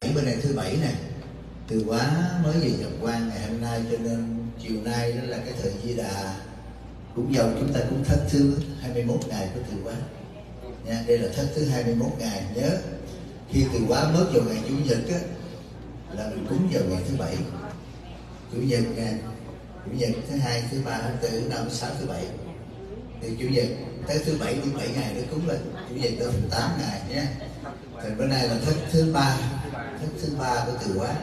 bên này thứ bảy nè. Từ quá mới về nhập quan ngày hôm nay cho nên chiều nay đó là cái thời di đà. Cũng giàu chúng ta cũng thất thứ 21 ngày của từ quá. Nha, đây là thất thứ 21 ngày. Nhớ, khi từ quá mất vào ngày chủ nhật á, là mình cúng vào ngày thứ bảy. Chủ nhật ngày chủ nhật thứ hai, thứ ba, thứ tư năm sáu, thứ bảy. Thì chủ nhật tới thứ bảy thứ bảy ngày để cúng lên. Chủ nhật tới tám ngày nhé thì bữa nay là thất thứ ba thức thứ ba của từ quá.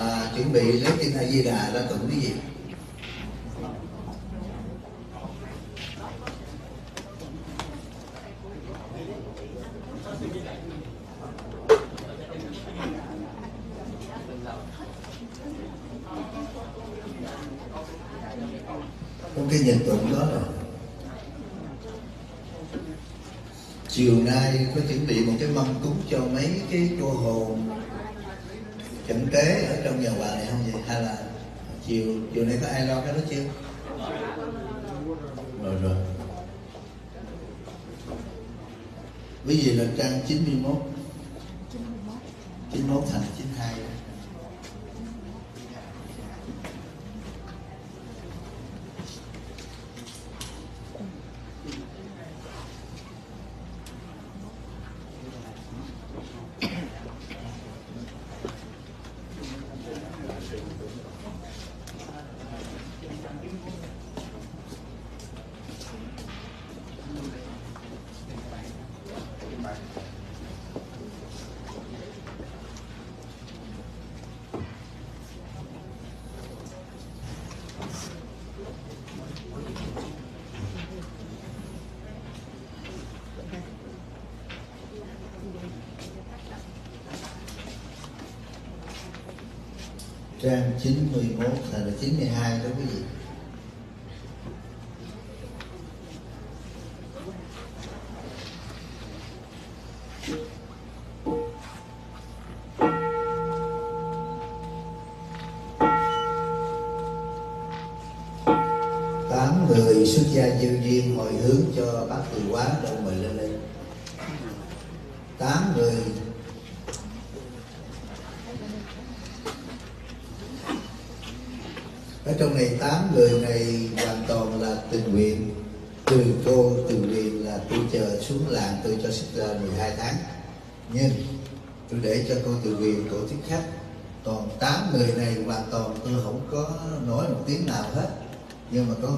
À, chuẩn bị lấy kinh a di đà ra tụng cái gì trong cái nhật tụng đó rồi chiều nay có chuẩn bị một cái mâm cúng cho mấy cái cô hồn trận tế ở trong nhà bà này không vậy? Hay là chiều chiều nay có ai lo cái đó chưa? Rồi rồi. Quý vị là trang 91 91 thành 92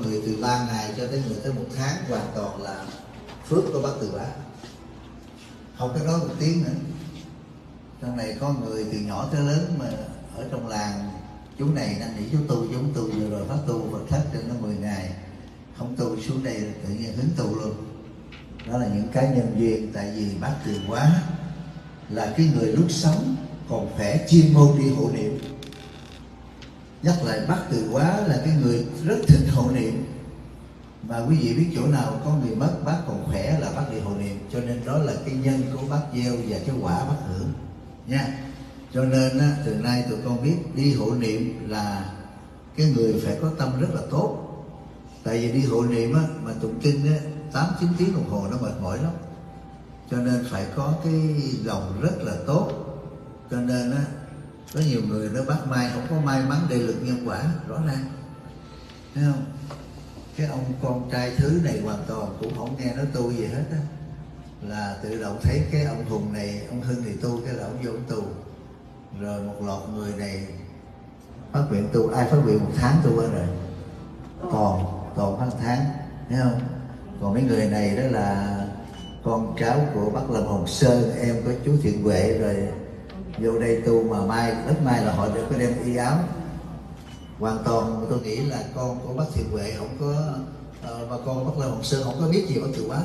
người từ ba ngày cho tới người tới một tháng, hoàn toàn là phước của bác từ bá. Không có nói một tiếng nữa. Trong này có người từ nhỏ tới lớn mà ở trong làng, chú này đang nghĩ chú tu giống tu vừa rồi phát tu Phật thất trên nó 10 ngày. Không tu xuống đây là tự nhiên hứng tu luôn. Đó là những cái nhân duyên, tại vì bác từ quá là cái người lúc sống còn khỏe, chuyên môn đi hộ niệm nhắc lại bác từ quá là cái người rất thích hộ niệm. Mà quý vị biết chỗ nào có người mất bác còn khỏe là bác đi hộ niệm. Cho nên đó là cái nhân của bác gieo và cái quả bác hưởng. Nha. Cho nên á, từ nay tụi con biết đi hộ niệm là cái người phải có tâm rất là tốt. Tại vì đi hộ niệm á, mà tụng kinh á, 8 9 tiếng đồng hồ nó mệt mỏi lắm. Cho nên phải có cái lòng rất là tốt. Cho nên á, có nhiều người nó bắt may không có may mắn đề lực nhân quả, rõ ràng. Thấy không? Cái ông con trai thứ này hoàn toàn cũng không nghe nói tu gì hết á. Là tự động thấy cái ông hùng này, ông hưng thì tu, cái là ông vô ông rồi một loạt người này phát nguyện tu, ai phát nguyện một tháng tu qua rồi. Còn còn phát tháng, thấy không? Còn mấy người này đó là con cháu của bác lâm hồng sơn, em có chú thiện huệ rồi vô đây tu mà mai ít mai là họ được có đem y áo hoàn toàn tôi nghĩ là con của bác thiện huệ không có ờ, và con bác lê hồng sơn không có biết gì bác từ quá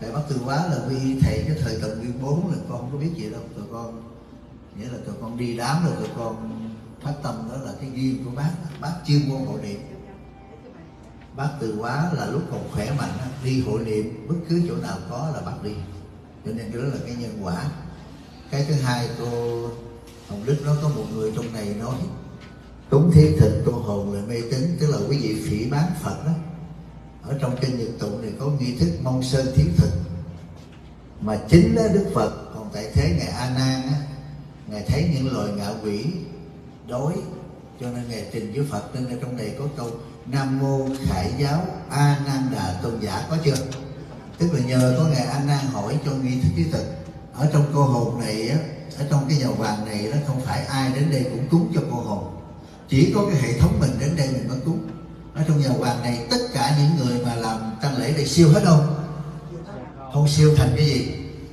tại bác từ quá là vì thầy cái thời tầm nguyên bốn là con không có biết gì đâu. Tụi con, nghĩa là tụi con đi đám rồi tụi con phát tâm đó là cái duyên của bác. Bác chuyên môn hộ niệm. Bác từ quá là lúc còn khỏe mạnh, đi hộ niệm, bất cứ chỗ nào có là bác đi. Cho nên đó là cái nhân quả cái thứ hai cô, hồng đức nó có một người trong này nói đúng thiết thịt cô hồn là mê tín, tức là quý vị phỉ bán phật đó. Ở trong kinh nhật tụng này có nghi thức mong sơn thiết thịt. Mà chính đó đức phật, còn tại thế ngày a nan á thấy những loài ngạ quỷ đói, cho nên ngài trình với phật nên ở trong này có câu nam mô khải giáo a nan đà tôn giả có chưa? Tức là nhờ có ngài a nan hỏi cho nghi thức ký thực ở trong cô hồn này á, ở trong cái nhà vàng này nó không phải ai đến đây cũng cúng cho cô hồn. Chỉ có cái hệ thống mình đến đây mình mới cúng. Ở trong nhà vàng này, tất cả những người mà làm tăng lễ đây siêu hết không? Không siêu thành cái gì?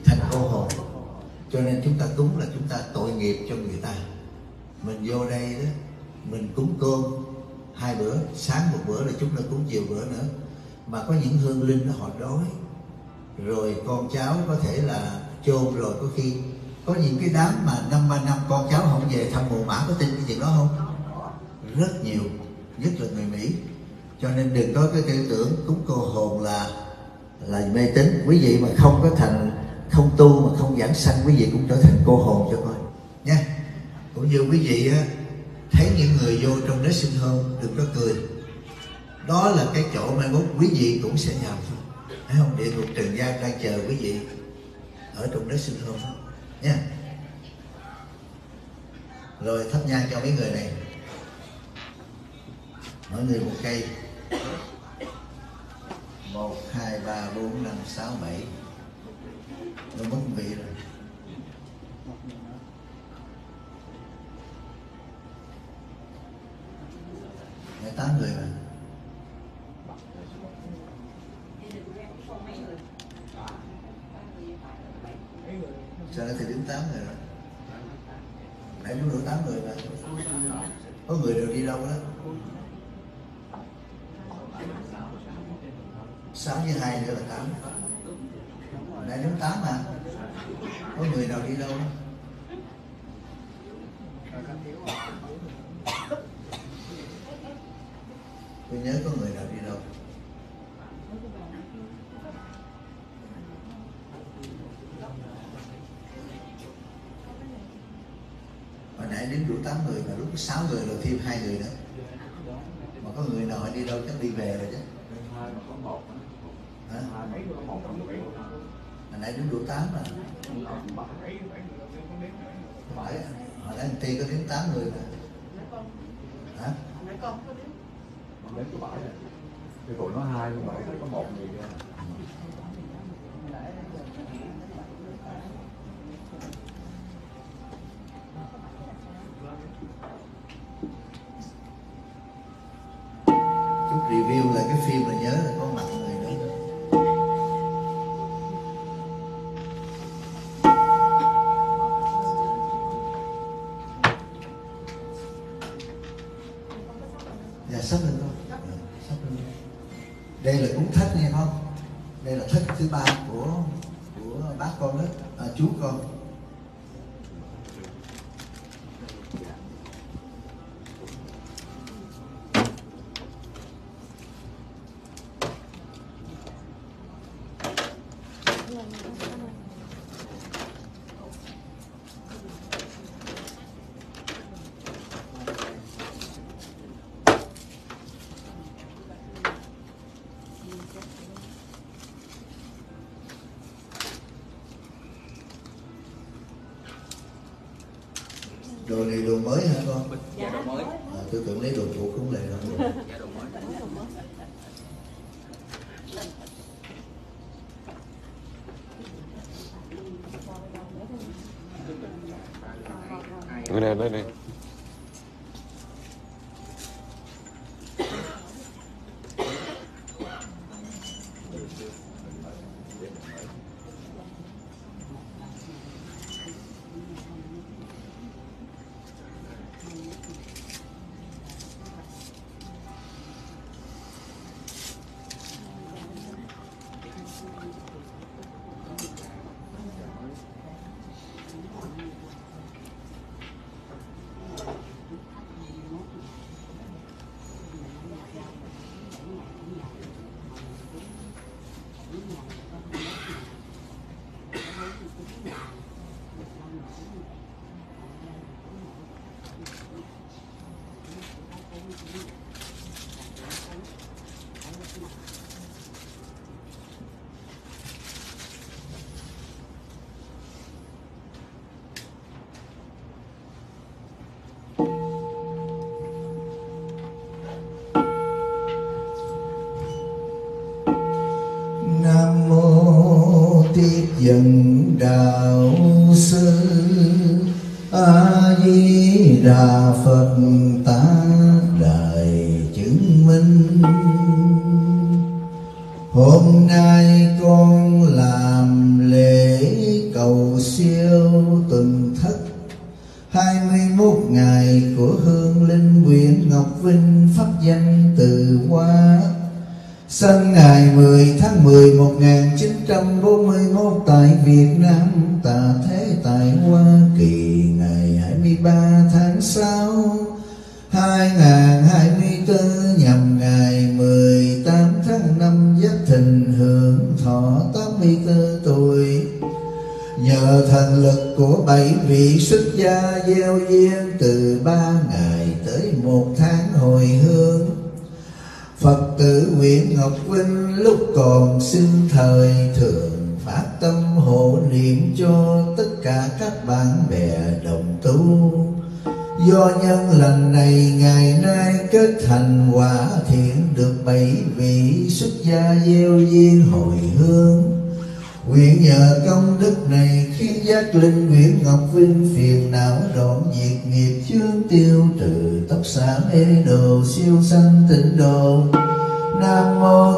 Thành cô hồn. Cho nên chúng ta cúng là chúng ta tội nghiệp cho người ta. Mình vô đây đó, mình cúng cơm. Hai bữa, sáng một bữa là chúng ta cúng chiều bữa nữa. Mà có những hương linh đó họ đói. Rồi con cháu có thể là chôn rồi có khi có những cái đám mà năm ba năm con cháu không về thăm mộ mã có tin cái chuyện đó không? Rất nhiều nhất là người mỹ. Cho nên đừng có cái tư tưởng cúng cô hồn là là mê tín. Quý vị mà không có thành không tu mà không giảng sanh quý vị cũng trở thành cô hồn cho coi. Nha. Cũng như quý vị á, thấy những người vô trong đó sinh hơn đừng có cười. Đó là cái chỗ mai mốt quý vị cũng sẽ nhầm. Thấy không? Địa ngục trần gian đang chờ quý vị ở trong đấy sinh hôn nha. Rồi thắp nhang cho mấy người này. Mỗi người một cây. Một, hai, ba, bốn, năm, sáu, bảy. Nó mất vị rồi. Tám người mà. Sao lại thì đứng tám người rồi Nãy chúng đủ tám người mà. Có người đều đi đâu đó? Sáu với hai nữa là tám. Nãy đúng tám mà. Có người nào đi đâu đó? Tôi nhớ có người nào đi đâu. Nãy đến đủ 8 người mà lúc 6 người rồi thêm hai người nữa. Mà có người nào đi đâu chắc đi về rồi chứ. Hả? Hồi nãy đến đủ 8 mà. Phải Hồi nãy anh Ti có đến 8 người mà. Hả? đến cái bãi này cái nó hai nhưng mà có một người review lại cái phim là nhớ là có yang datang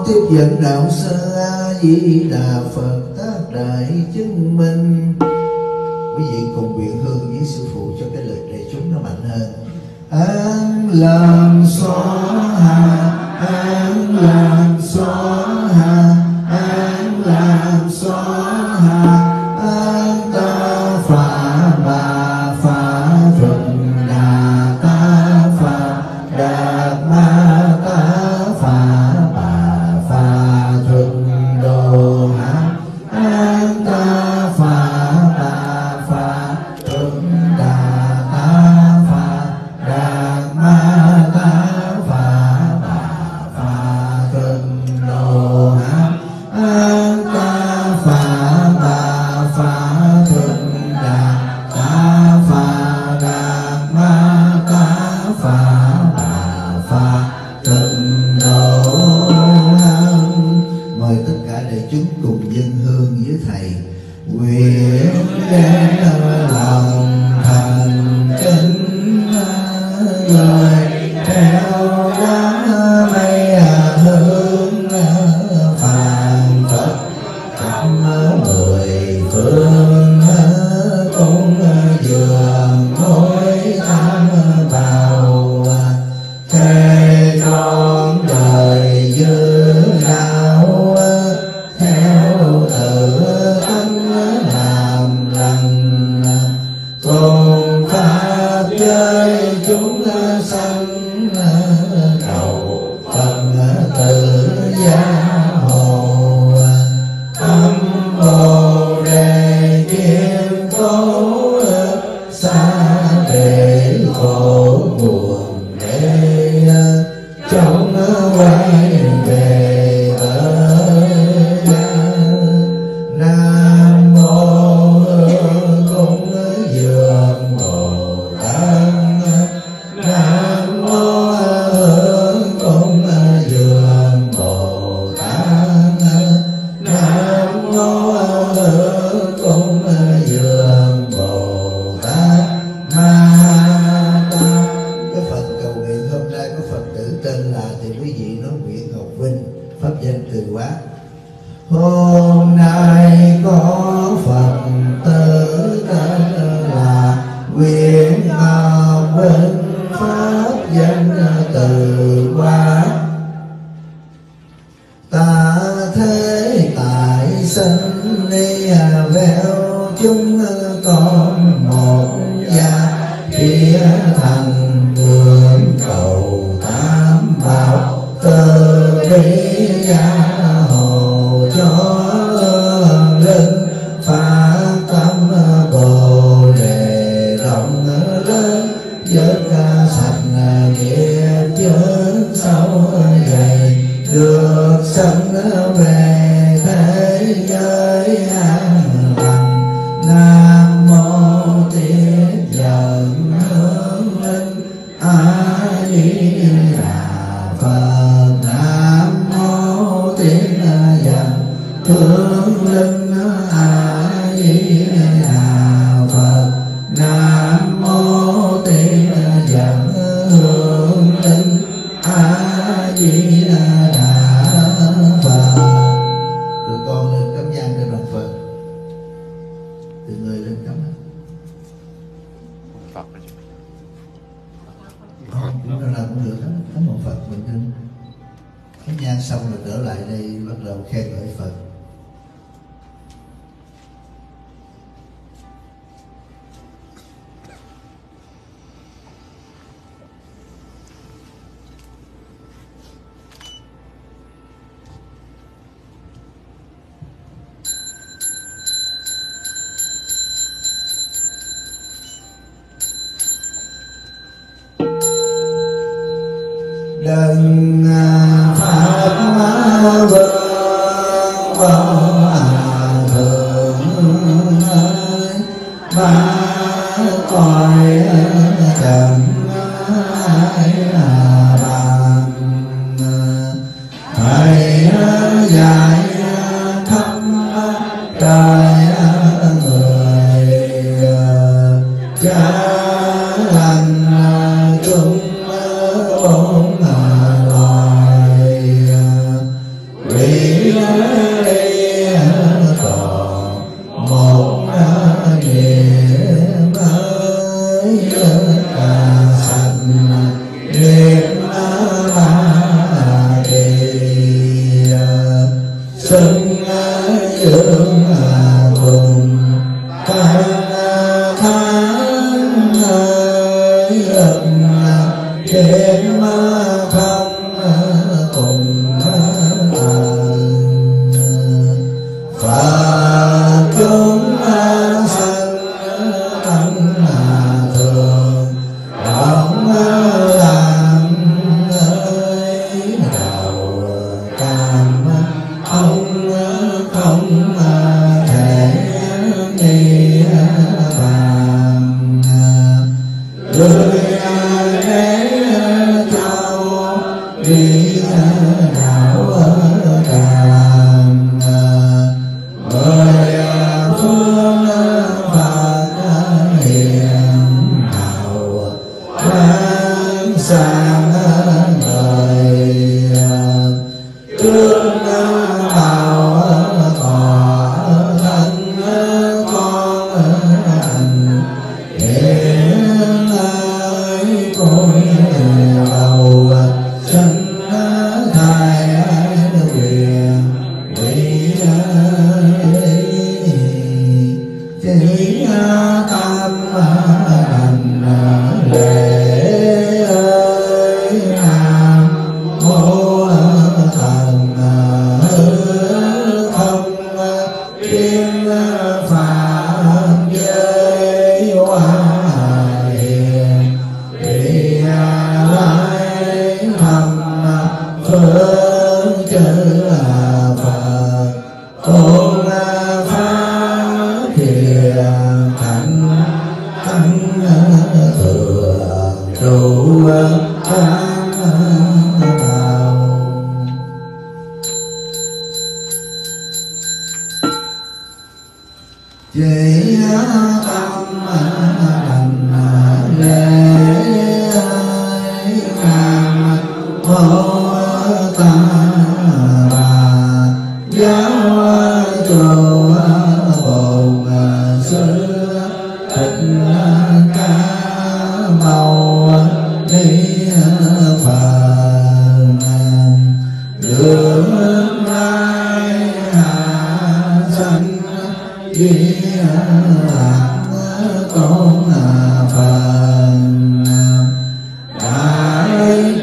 thế dẫn đạo sơ a di đà phật, tác đại chứng minh. Quý vị cùng quyện hương với sư phụ cho cái lời để chúng nó mạnh hơn. An làm xóa hà an làm xóa hà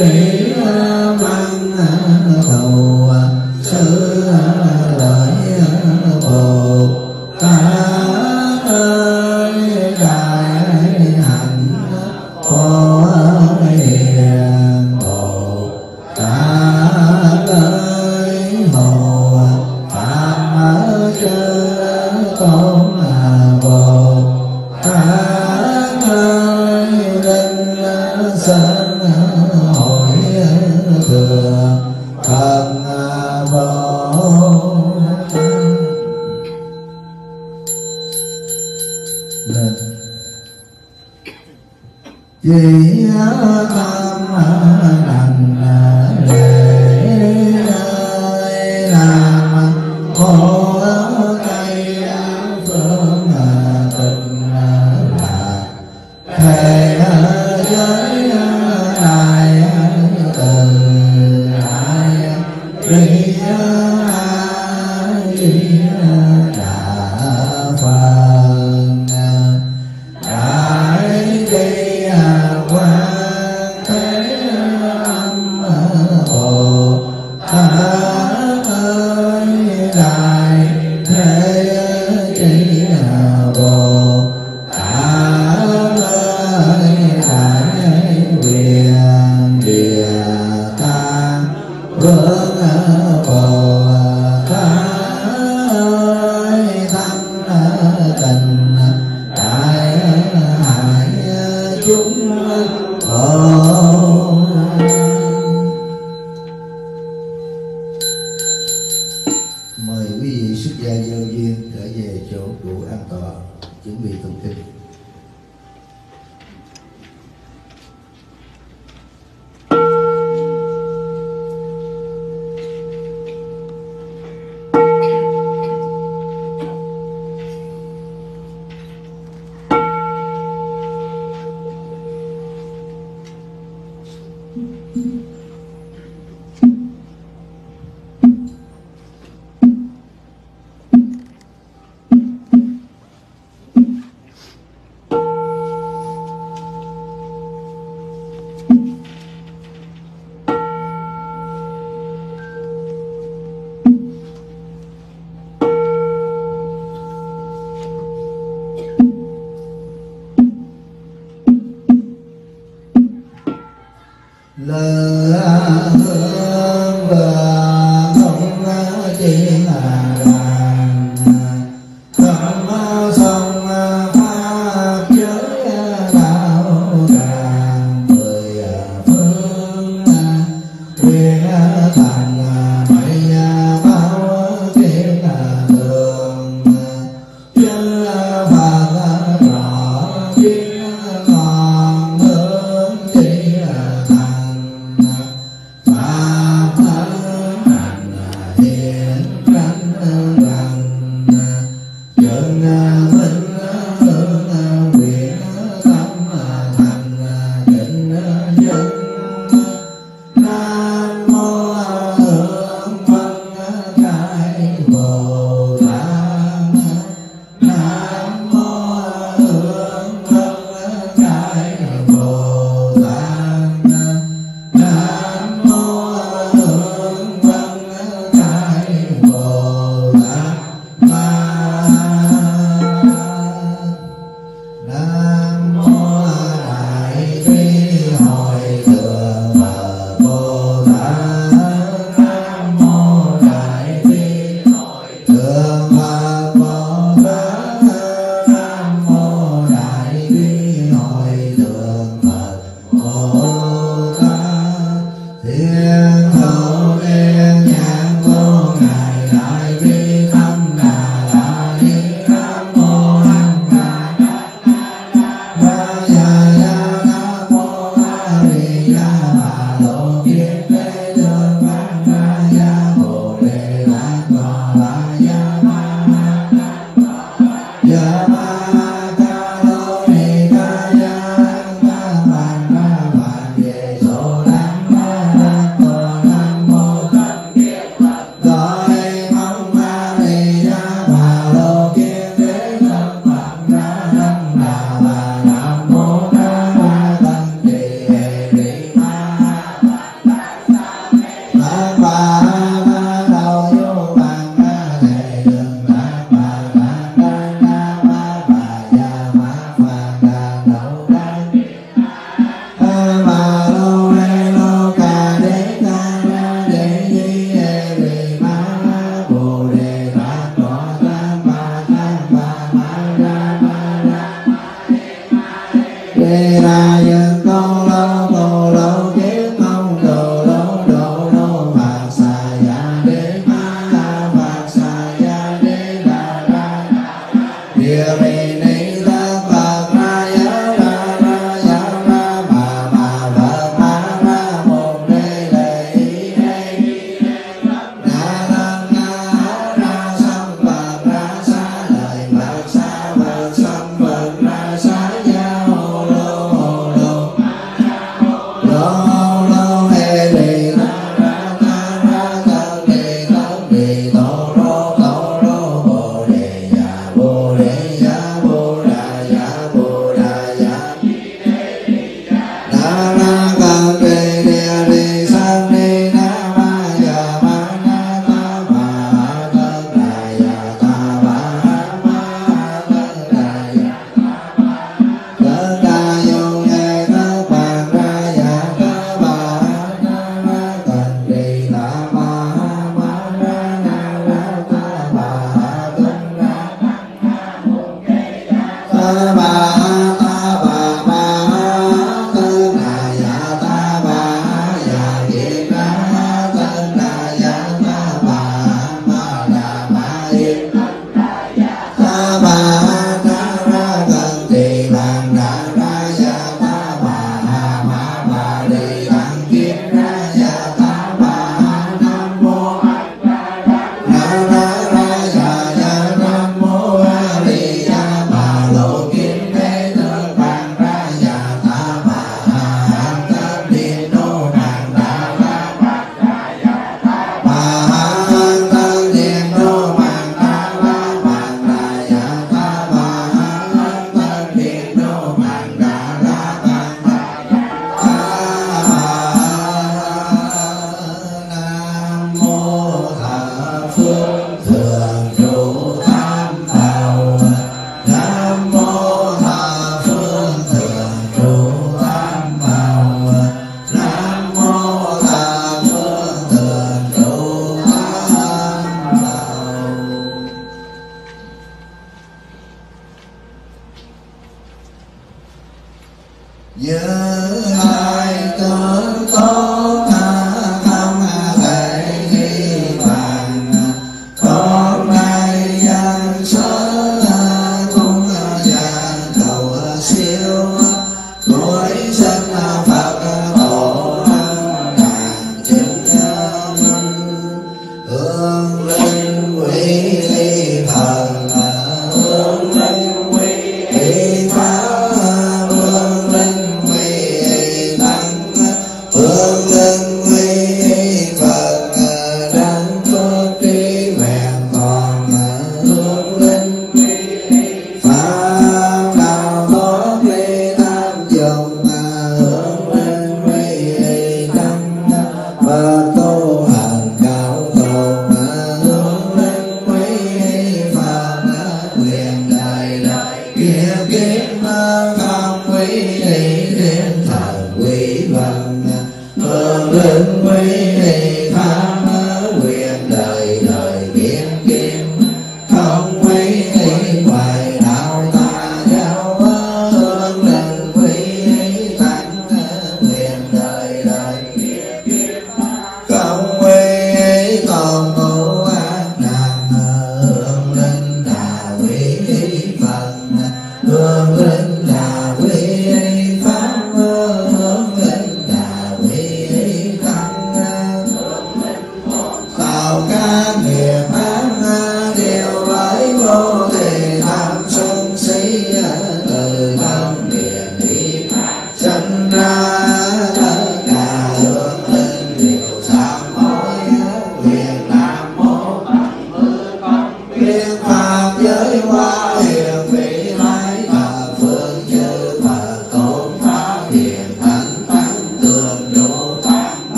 đại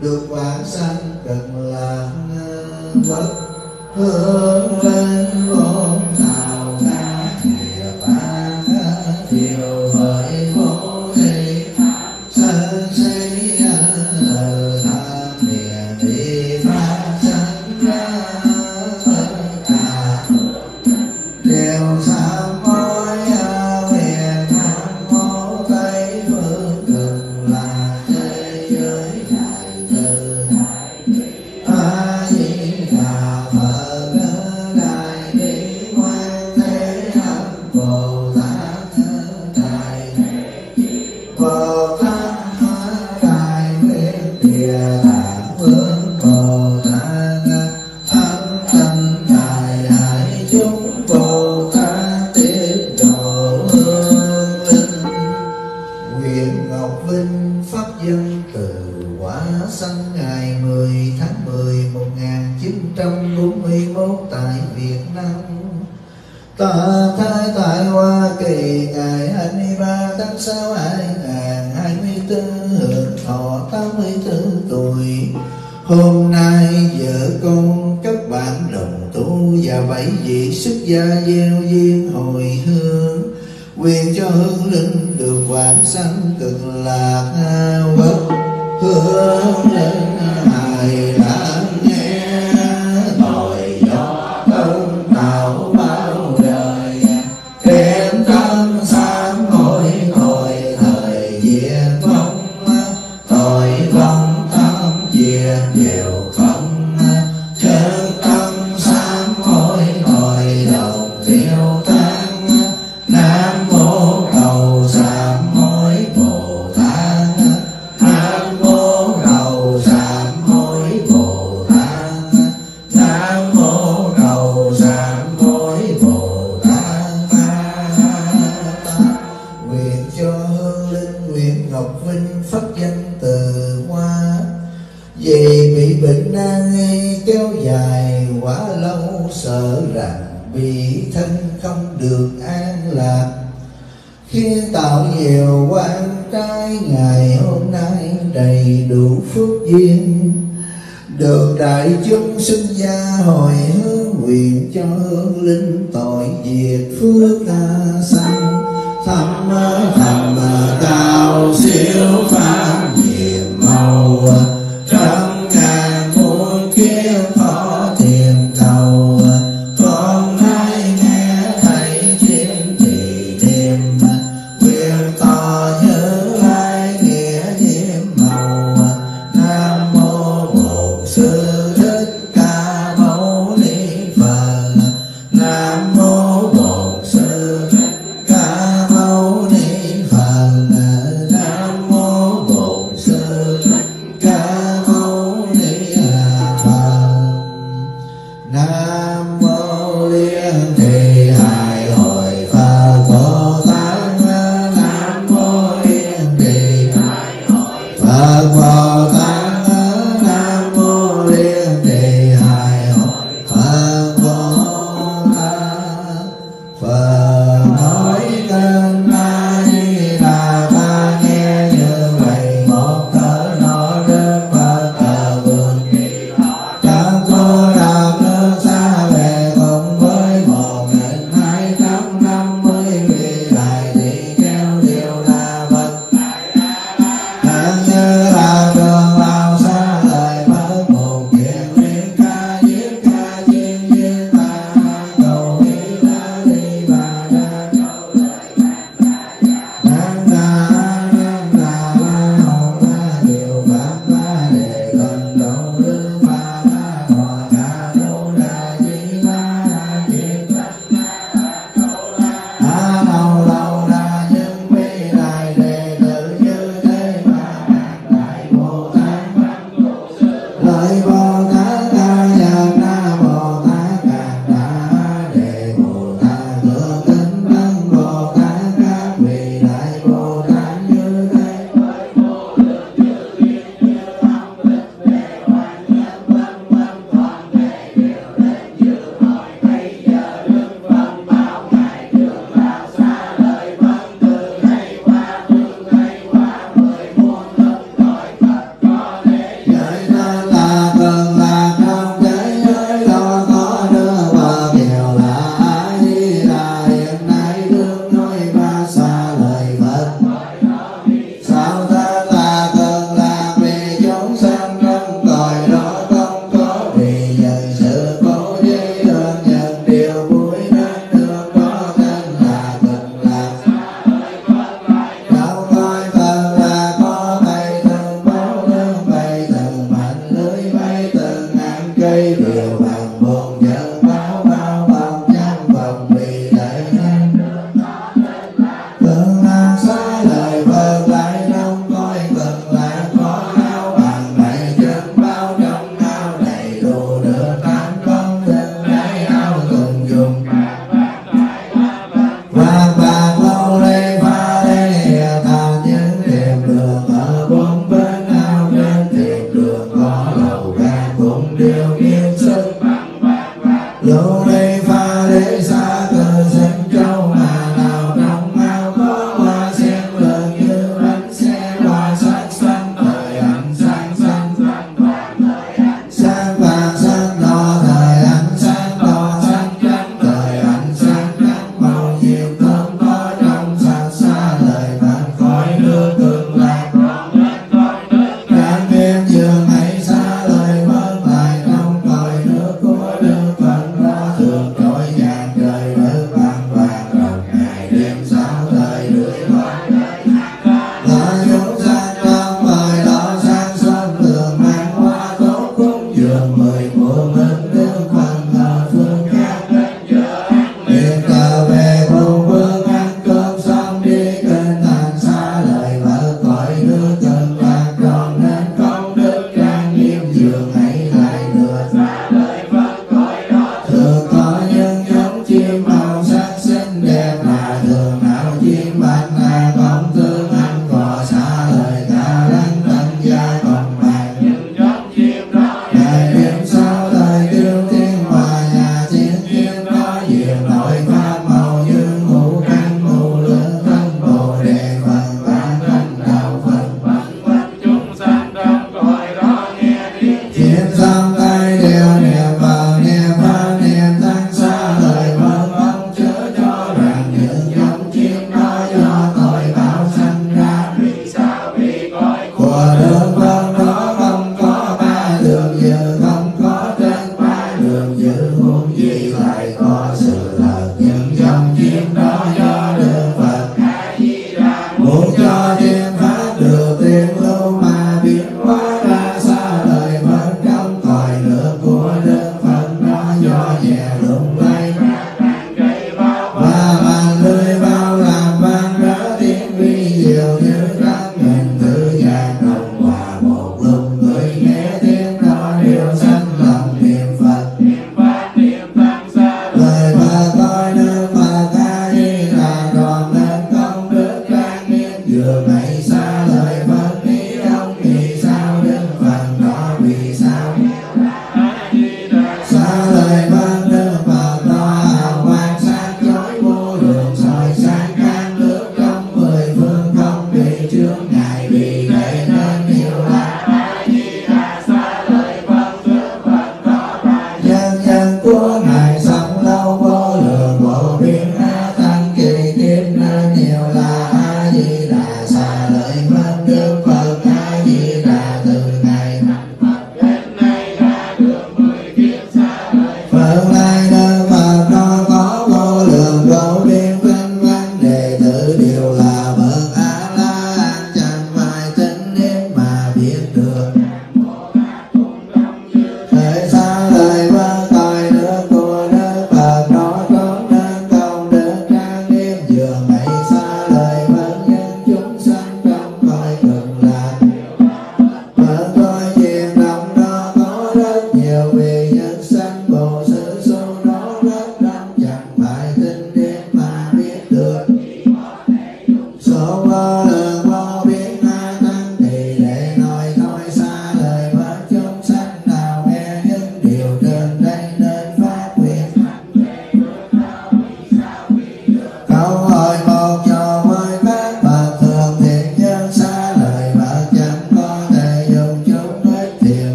được vãng sanh cực lạc bất hương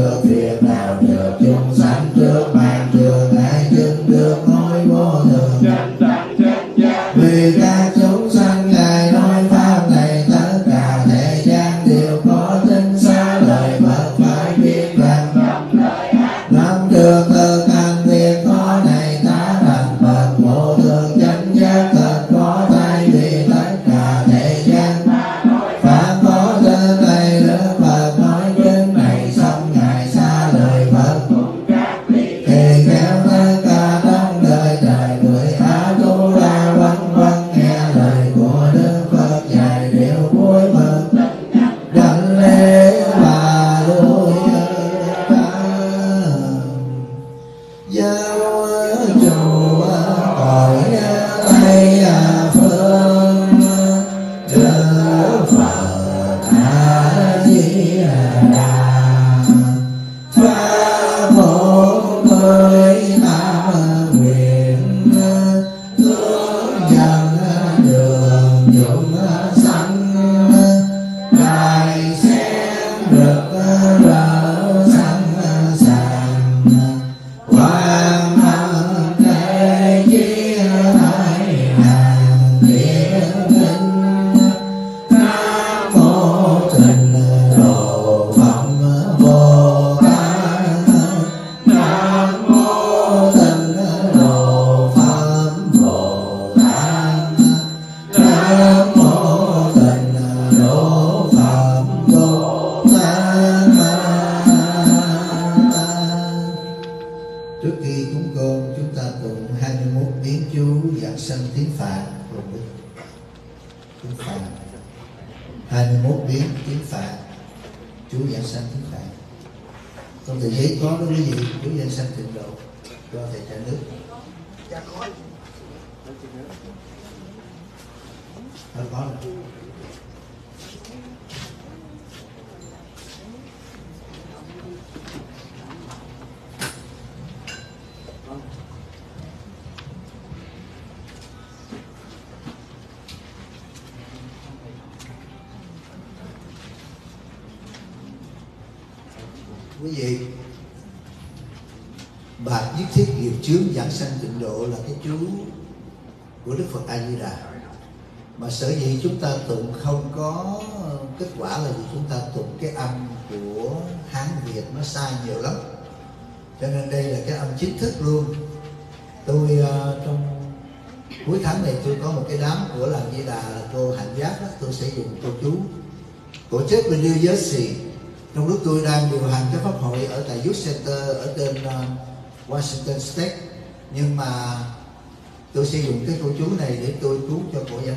trước Việt nào trước chung sanh trước mang chưa.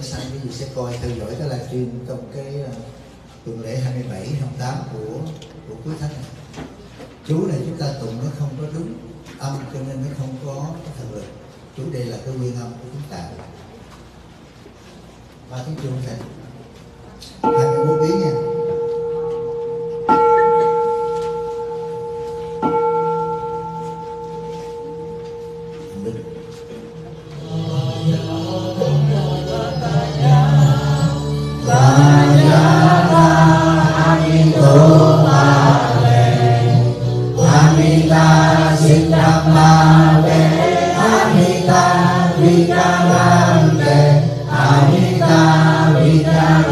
tháng sau quý vị sẽ coi theo dõi cái live stream trong cái ờ, tuần lễ 27 28 của của cuối tháng này. Chú này chúng ta tụng nó không có đúng âm cho nên nó không có thần lực. Chủ đề là cái nguyên âm của chúng ta. Ba tiếng chuông thầy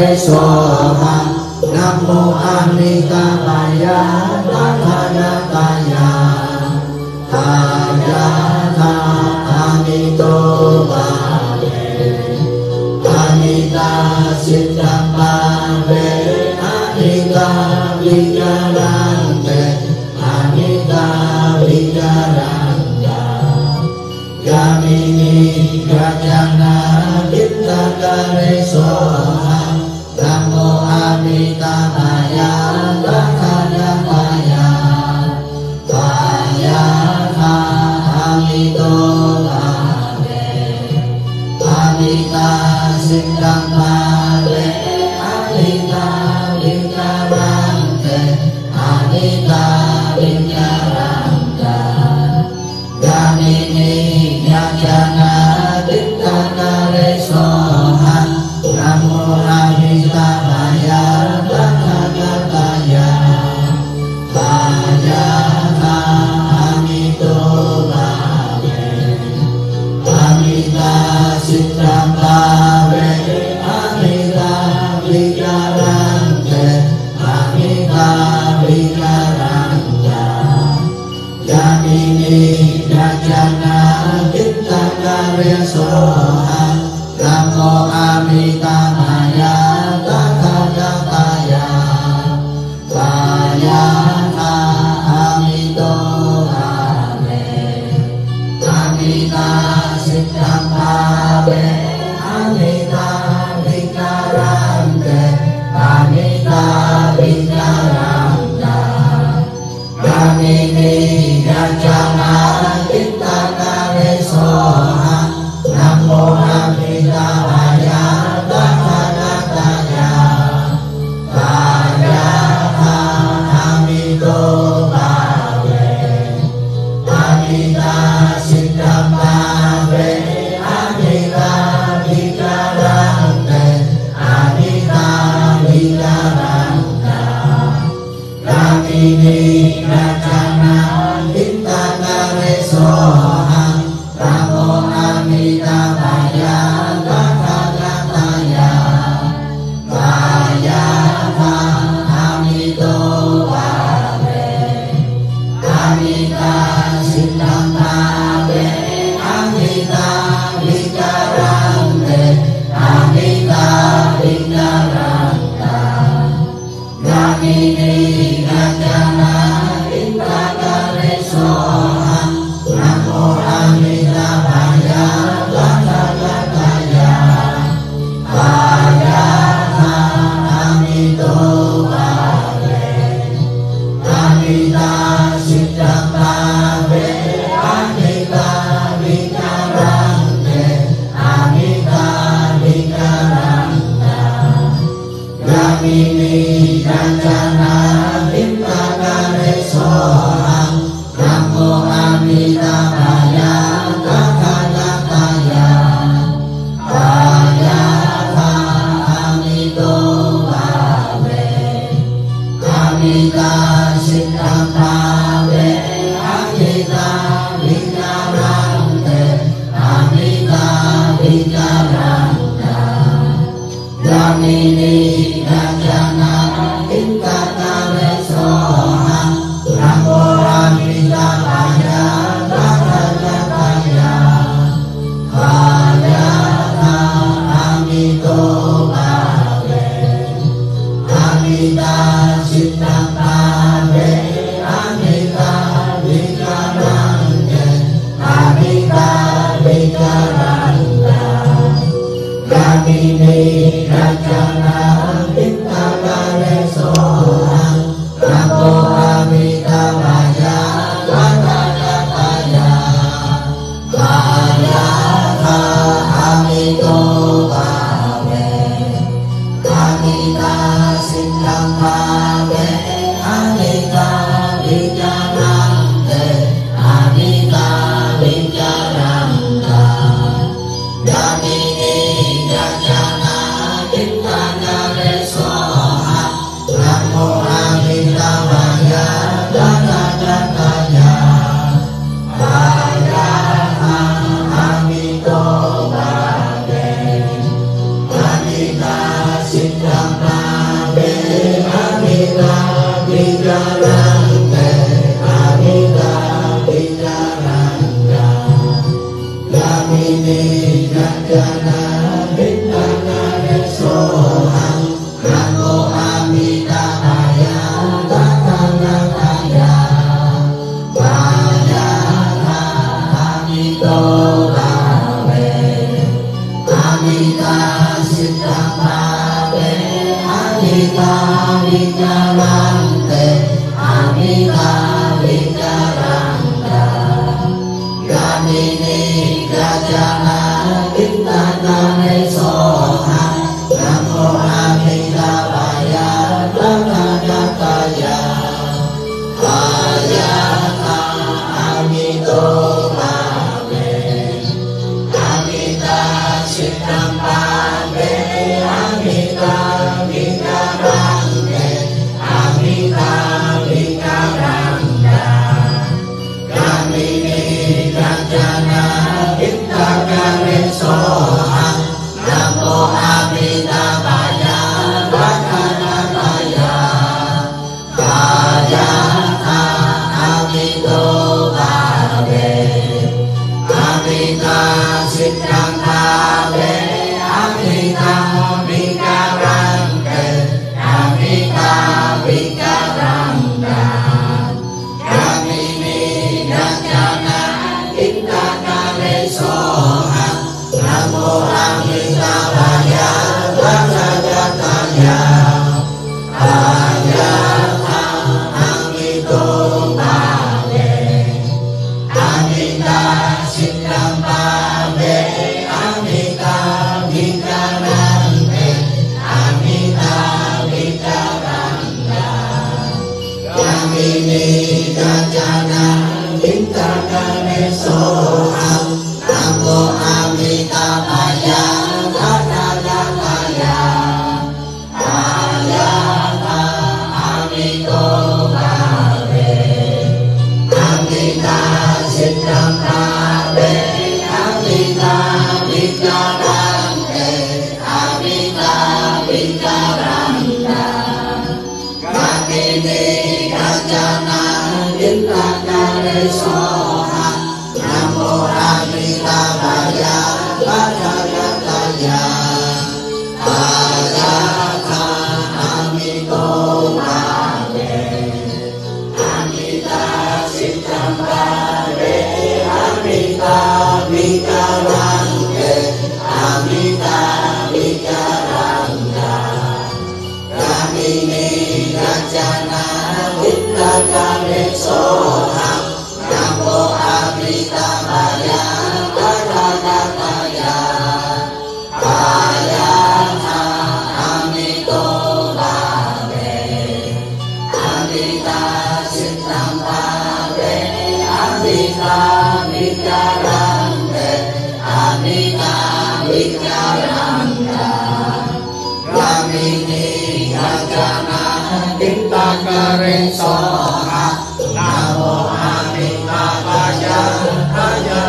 Hare Swaha Namo Amitabhaya Tathanataya Tadata Amitobhave Amita Siddhapave Amita Vidyarante Amita Vidyaranta. Yamini sinh đa ma Oh.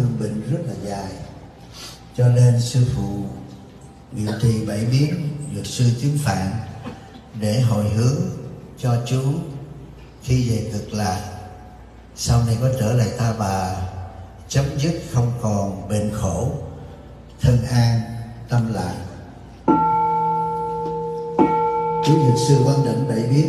có cơn bệnh rất là dài. Cho nên sư phụ nguyện trì bảy biến dược sư chứng phạn, để hồi hướng cho chú khi về cực lạc. Sau này có trở lại ta bà, chấm dứt không còn bệnh khổ, thân an, tâm lại chú dược sư quan định bảy biết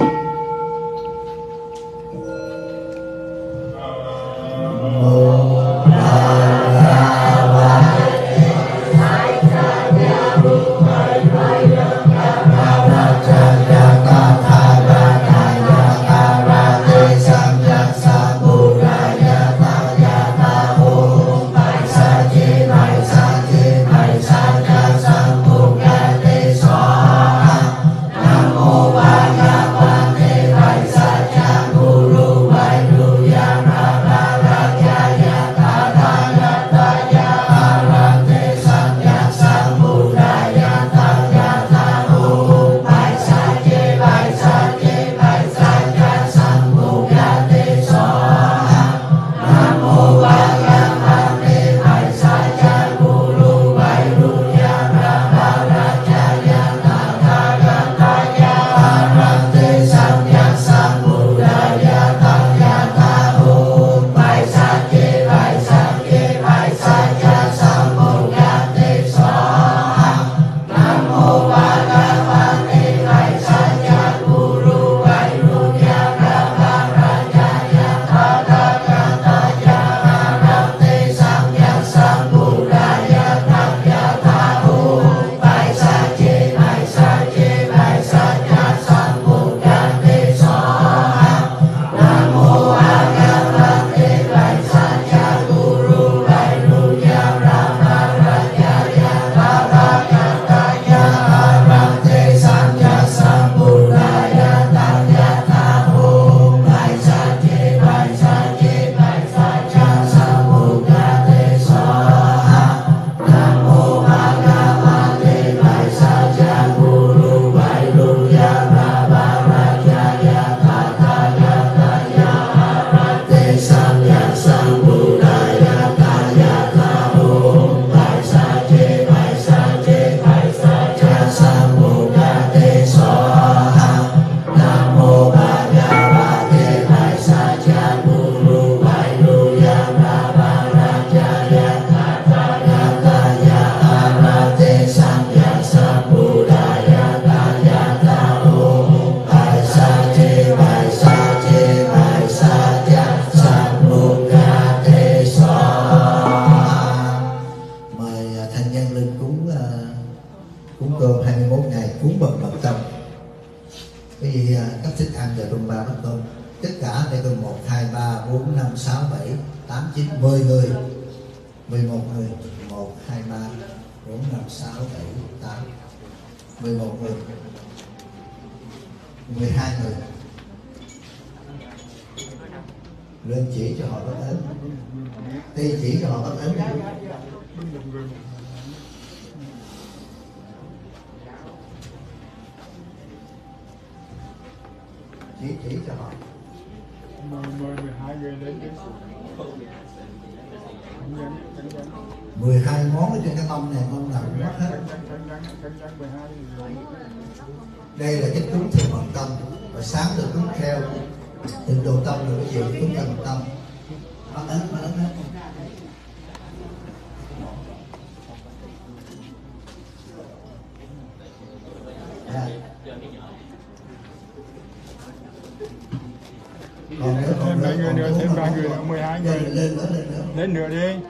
nữa đến nữa đi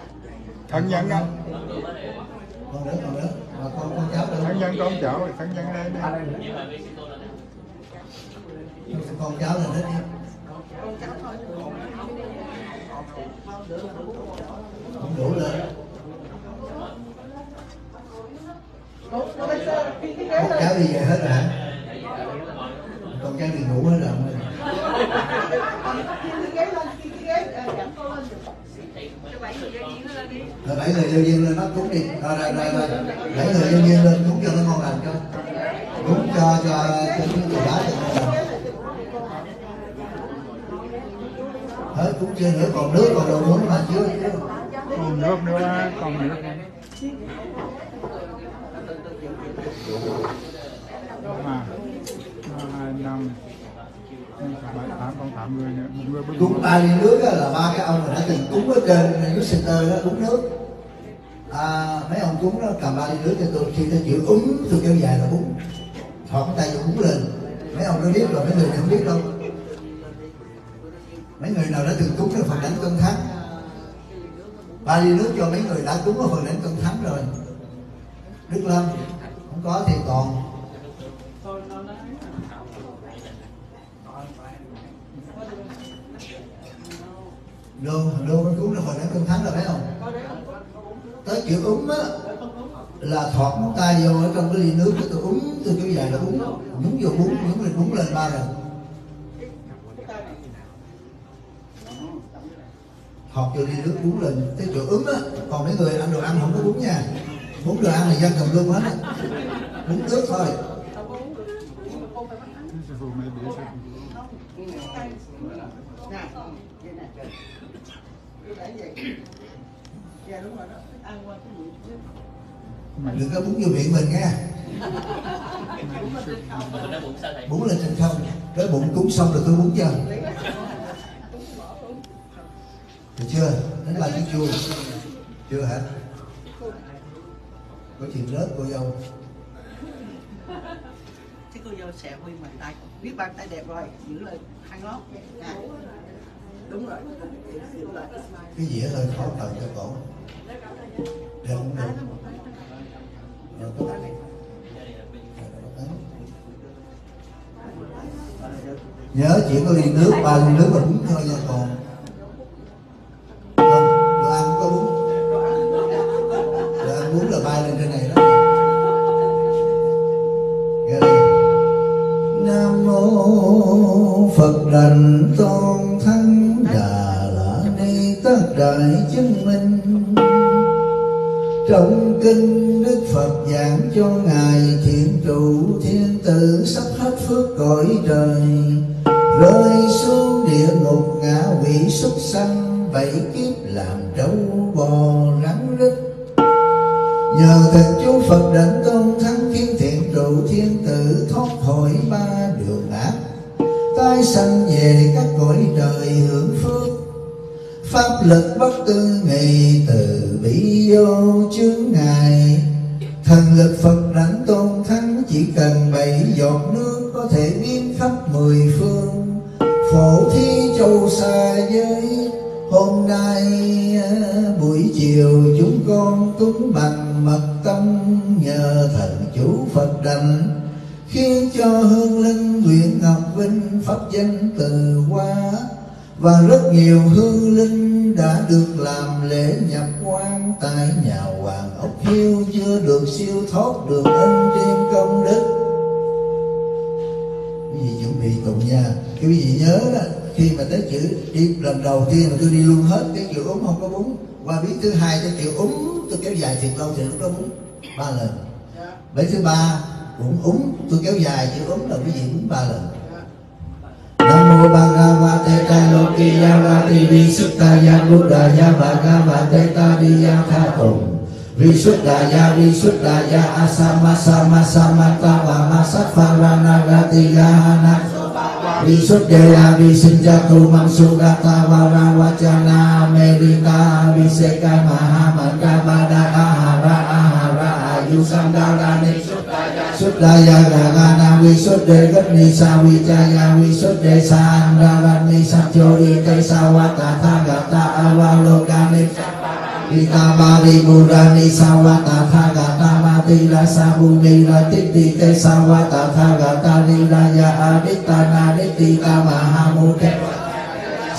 thánh nhân á còn nữa còn nữa. Mà con con cháu nữa nhân con cháu thánh nhân lên đi. Con cháu là hết đi. Không đủ lên. Con cháu đi về hết rồi hả con cháu đi ngủ hết rồi không ơi? rồi bảy người giao viên lên bắt đi rồi rồi rồi bảy người giao viên lên cúng cho nó ngon lành cho. Cúng cho cho cho những người đá cho ngon lành hết cúng chưa nữa còn nước còn đồ uống mà chưa còn nước nữa còn nước. Nữa mà hai năm ly nước là ba cái ông đã từng cúng ở trên center đó cúng nước à, mấy ông cúng đó cầm ba ly nước cho tôi khi tôi chịu uống tôi kêu dài là uống họ cái tay tôi uống lên. Mấy ông nó biết rồi mấy người này không biết đâu. Mấy người nào đã từng cúng là phần đánh công thắng? Ba ly nước cho mấy người đã cúng là phần đánh công thắng rồi. Đức lâm không có thì còn. Đô đô cúng là phần đánh công thắng rồi phải không? Tới kiểu úng á, là thọt móng tay vô ở trong cái ly nước cái tôi uống tôi kiểu dài là uống nhúng vô bún nhúng lên bún lên ba lần. Thọt vô ly nước bún lên cái chỗ ứng á, còn mấy người ăn đồ ăn không có bún nha. Bún đồ ăn là dân cầm luôn hết á. Bún nước thôi. Sư phụ mày đừng có bún vô miệng mình nha. Bún lên trên không. Cái bụng cúng xong rồi tôi bún cho được chưa? Đến ba chiếc chua chưa hả? Có chuyện rớt cô dâu. Chứ cô dâu xẹo huy mà tay biết bàn tay đẹp rồi giữ lời khăn lót. À, đúng rồi. Giữ lời. Cái dĩa hơi khó cầm cho cổ đẹp không được rồi có nhớ chỉ có ly nước ba ly nước là bún thôi nha còn không đồ ăn có bún. Đồ ăn bún là bay lên trên này đó. Nghe đây. Nam mô phật đảnh tôn thắng đà la ni tất đại chứng minh trong kinh đức phật giảng cho ngài thiện trụ, thiên tử sắp hết phước cõi trời. Rơi xuống địa ngục, ngã quỷ súc sanh, bảy kiếp làm trâu bò rắn rít. Nhờ thần chú phật đảnh tôn thắng khiến thiện trụ, thiên tử thoát khỏi ba đường ác. Tái sanh về các cõi trời, hưởng phước pháp lực bất tư nghị từ bi vô chướng ngài thần lực phật đảnh tôn thắng chỉ cần bảy giọt nước có thể biến khắp mười phương. Phổ thi châu xa giới, hôm nay à, buổi chiều chúng con cúng bằng mật tâm nhờ thần chủ phật đảnh khiến cho hương linh nguyện ngọc vinh pháp danh từ hoa và rất nhiều hương linh đã được làm lễ nhập quan tại nhà hoàng ốc hiu chưa được siêu thoát được ân trên công đức. Quý vị chuẩn bị tụng nha. Quý vị nhớ đó khi mà tới chữ đi lần đầu tiên mà tôi đi luôn hết cái chữ úng không có búng qua biết thứ hai cái chữ úng tôi kéo dài thiệt lâu thì lúc đó búng ba lần. Dạ. Bấy thứ ba cũng úng tôi kéo dài chữ úng là quý vị búng ba lần. Bhagavate Kalokiyavati Asama Sama Sama Tavama Satvarana Gatiya Anak Visuddhaya Visinjatu mangsuga Vara Wacana Amerika Viseka Mahamaka Pada Ahara Ahara Ayu xuất đa ya gà ga na vi xuất đề gất ni sa vi cha ya vi xuất đề sa an ra ra ni sa cho đi cây sa wa ta ta gà ta a va lo ca ni Ita bari burani sawata thagata mati la sabuni la titi te sawata thagata ni la ya aditana niti kamahamu kewa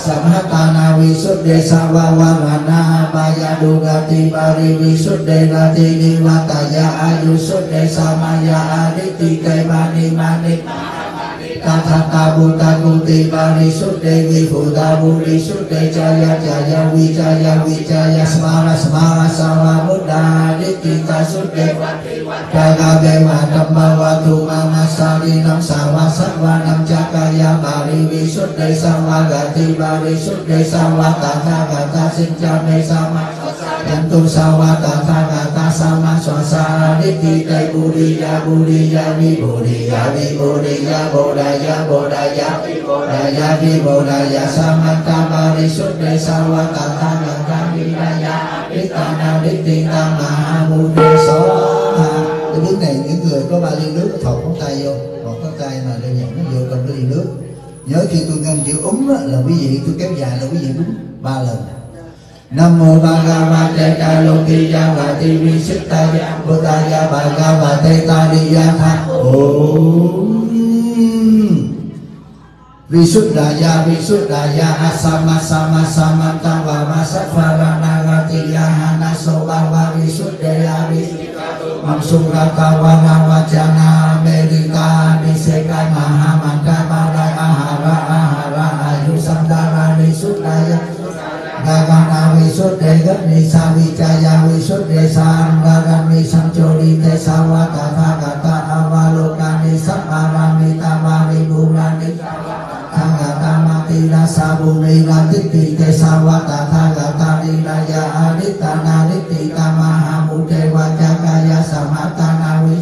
Samatana visuddhe savavarana Maya dugati pari visuddhe gati nivataya desa maya aditi kaimani manik Tathata buta kunti parisuddhe vibhuta buddhisuddhe Jaya jaya vijaya vijaya smara smara salamu นานิติกาสุเดวะกาเดวะธรรมวะตุมามาสาลีนังสาวาสัวานังจักกายาบาลีวิสุทธิสัมมากติบาลีสุทธิสัมมาตาทากาตาสิจามิสัมมายันตุสาวาตาทากาตาสัมมาสวสานิติไตบุริยาบุริยาวิบุริยาวิบุริยาโบดายาโบรายาวิโบรายาวิโบรายาสัมมตตาบาลีสุทธิสัมมาตาทากาตาวิรายา Đức ta na Đức tiên tam mà ha mu ni số cái bước này những người có ba ly nước thọc ngón tay vô một ngón tay mà đều nhận nó vô trong cái ly nước. Nhớ khi tôi ngâm chữ úng đó, là quý vị tôi kéo dài là quý vị đúng ba lần. Nam mô Ba Ga Ma Te Ca Lô Ki Ya Ba Ti Vi Sít Ta Ya Bồ Ta Ya Ba Ga Ba Te Ta Di Ya Tha. Om Wisudaya wisudaya Asama Sama Sama Tawa Masa Farana wisudaya wisudaya Visudaya Mamsura wana Wajana Amerika maha Mahamaka Mara Ahara Ahara Ayu Sandara wisudaya Gagana Visudaya Nisa wisudaya Visudaya Sambaran curi desa wakata Kata Awalokani Sambaramita Mara na sa bu ni na tích kỳ kê sa wa ta tha la ta ni na ya anita na ni ti ta ma ha mu te wa cha ka ya sa ma ta na vi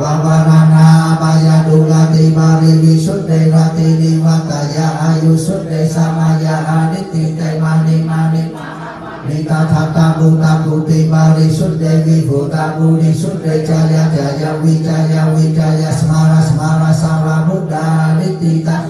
wa wa na na ba ya du la ti ba ri vi sut de la ti ni wa ta ya ayu sut de sa ma ya aniti te ma ni ma ni Nita thata buta puti mari sudde vi buta budi sudde jaya jaya wijaya wijaya semara semara sama buddha nitita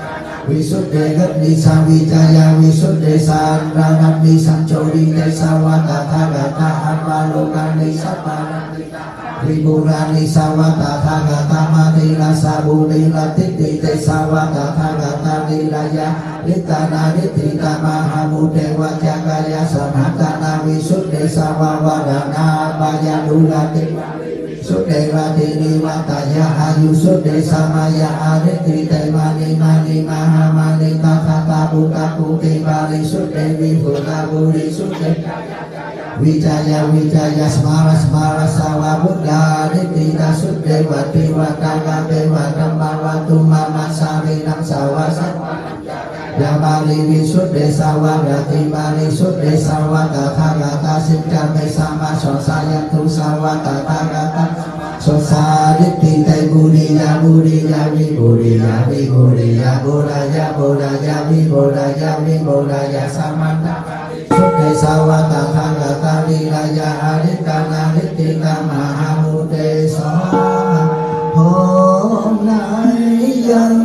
Wisudde Gerni Sawijaya Wisudde Sangrangat Di Sangcodi Desa Watata Gata Harbalukan Di Sabana Riburani Sawata Tagata Mati Nasa Budi Latik Di Desa Watata Gata Di Raya Di Tanah Di Tita Mahamu Dewa Wisudde Sawawadana Bayadu Latik Mahamu सुदेवादेवी माता यहायु सुदे समाया आरे त्रिदैवानि मानि महामानि तथा तापु कापु देवानि सुदेवी भूता भूरि सुदे Wijaya Wijaya Smara Smara Sawa Buddha Nitina Sudewati dewa Dewatam Bawatu Mama Sarinam Sawa Yamali desa warga tiba Mali desa warga Gata kasih Sikame Sama Sosayatu Sawa Gata ya mi Te Budiya Budiya ya Budiya ya mi Budaya Budaya mi Budaya ya sama Samantha Đề sa va ta tha ga ta di ra ya a di ta na di ti ta ma ha mu đề sa. Hôm nay dân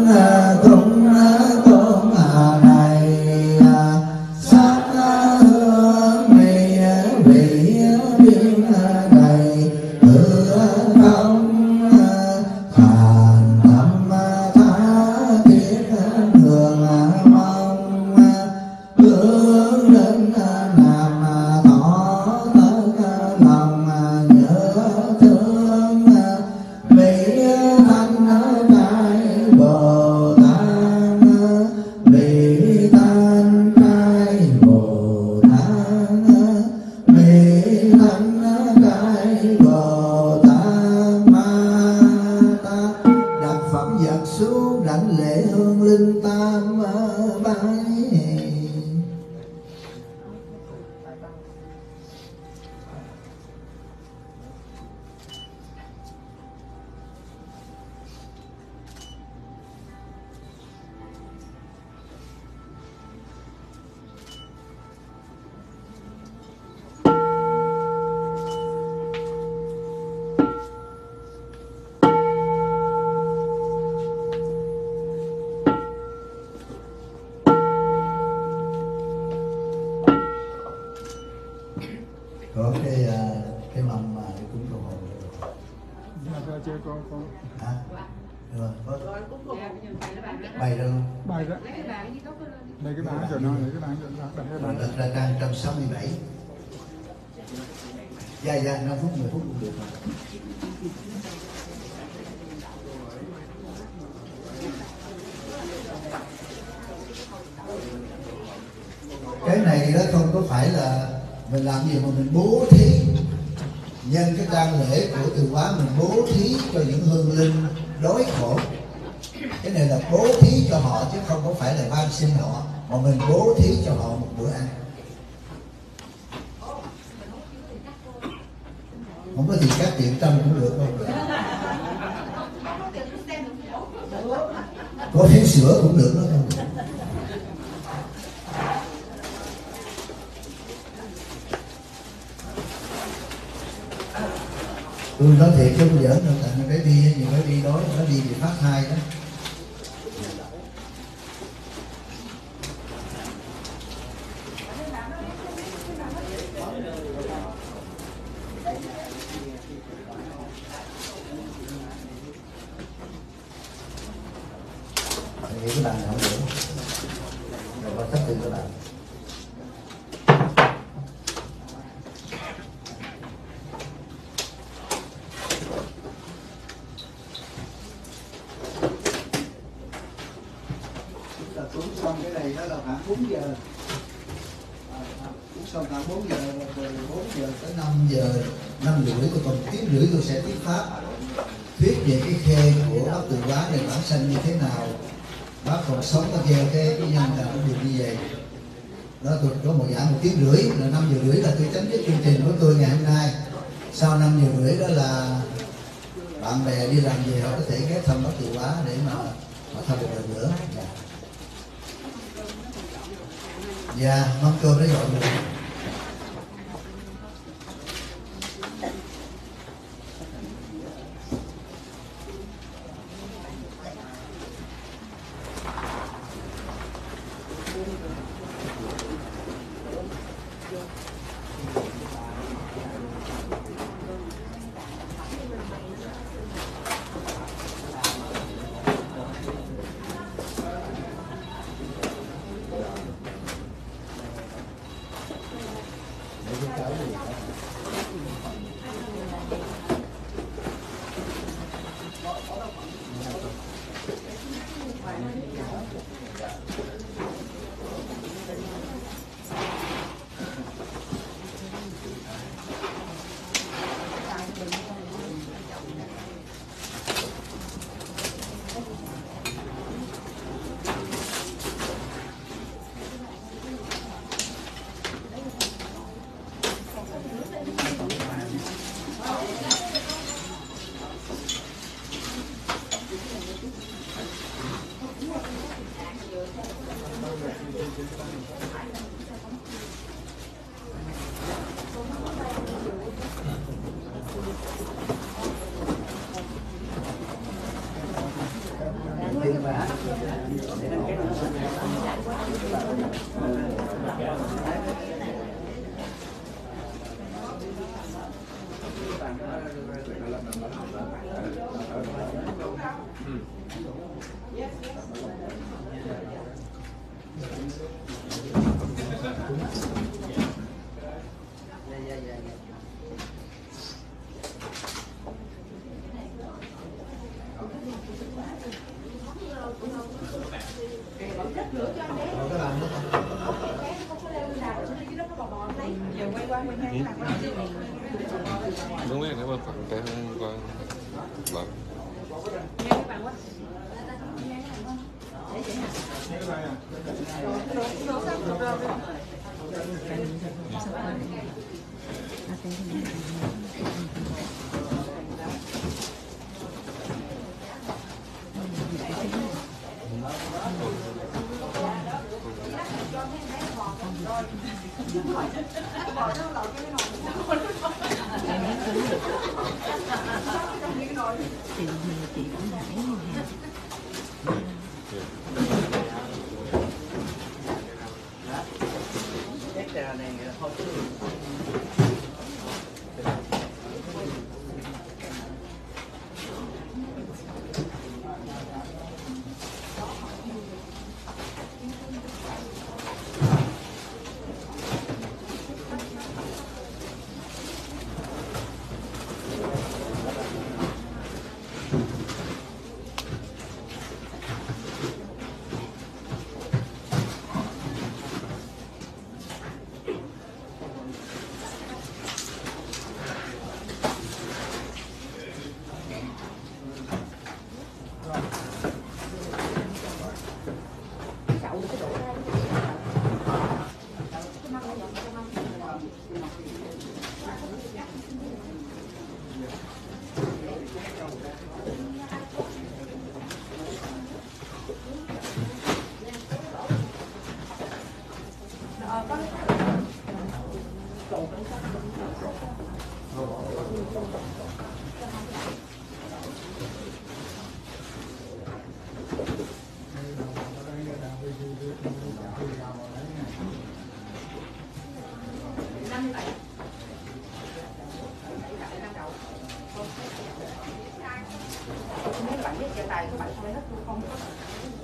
gia tài các bạn không lấy hết tôi không có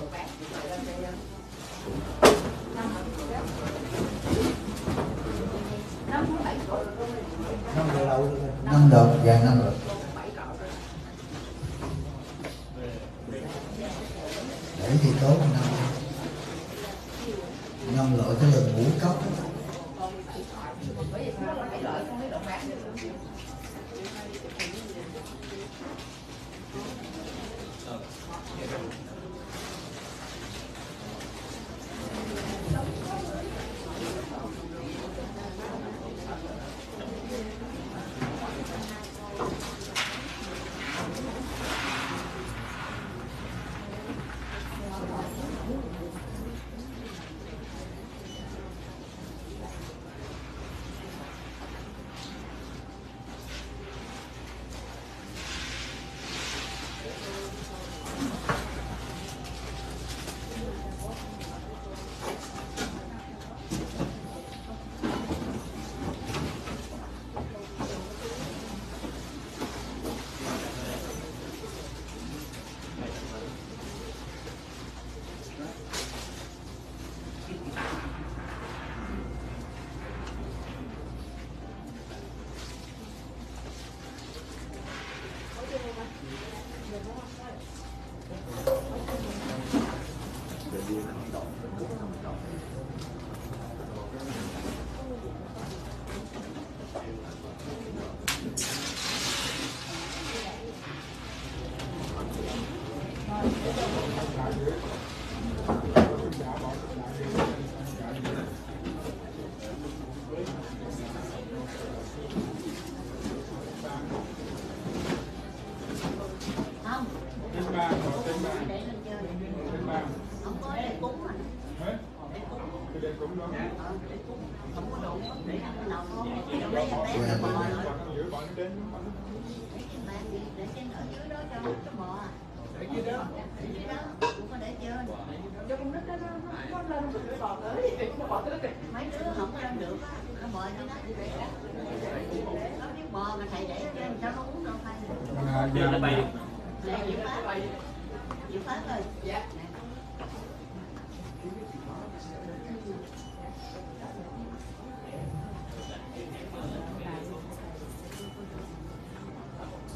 đồ bán năm đợt dạ năm được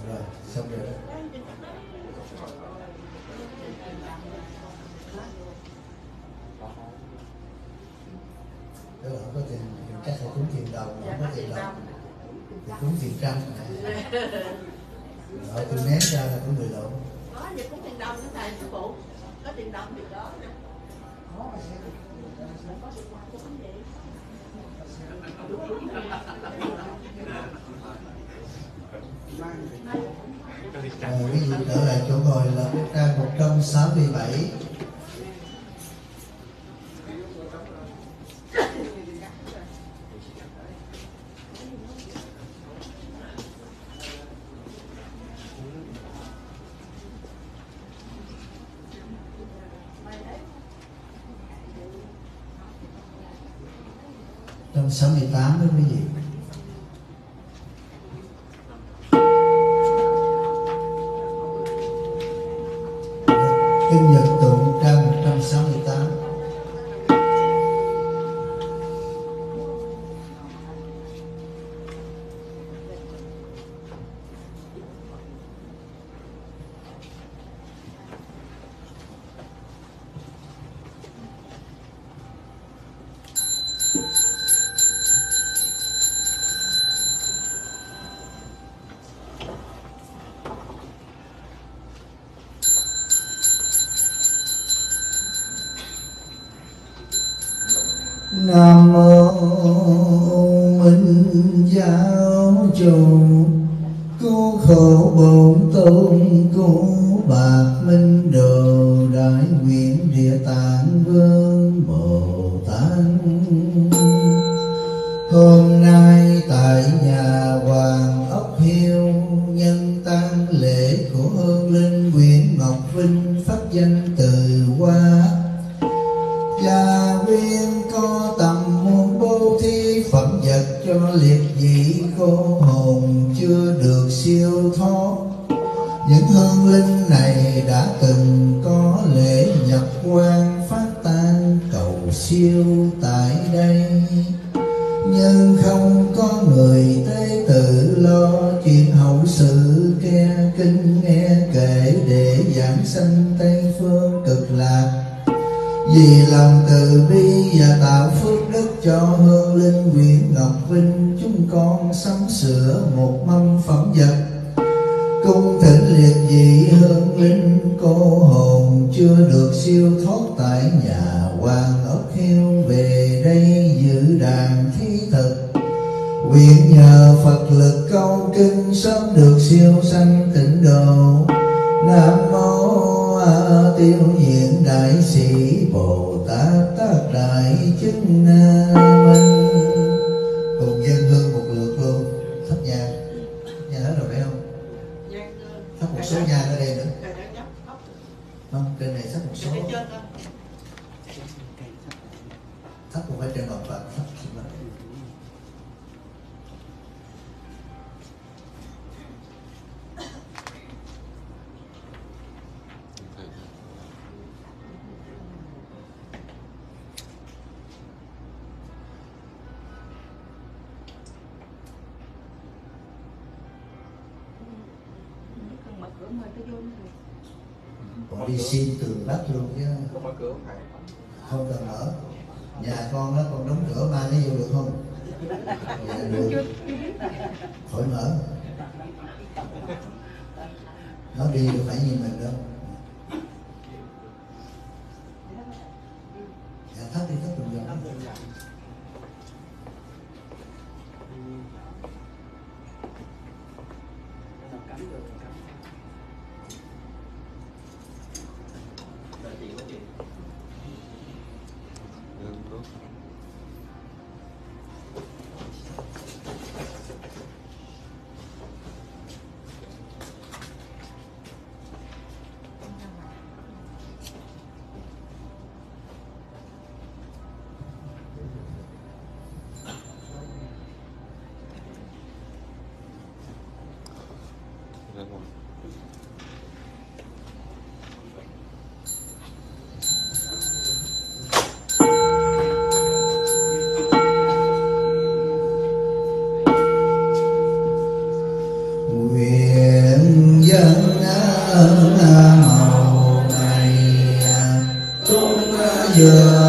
rồi xong rồi không có tiền chắc là cúng tiền đồng không có tiền đồng. Cúng tiền trăm. Tôi ném ra là có người có gì cúng tiền đồng nữa thầy sư phụ có tiền đồng thì đó. Ngồi ví trở lại chỗ ngồi là quốc trang 167 1968 đó quý vị. minh giáo chủ. Tất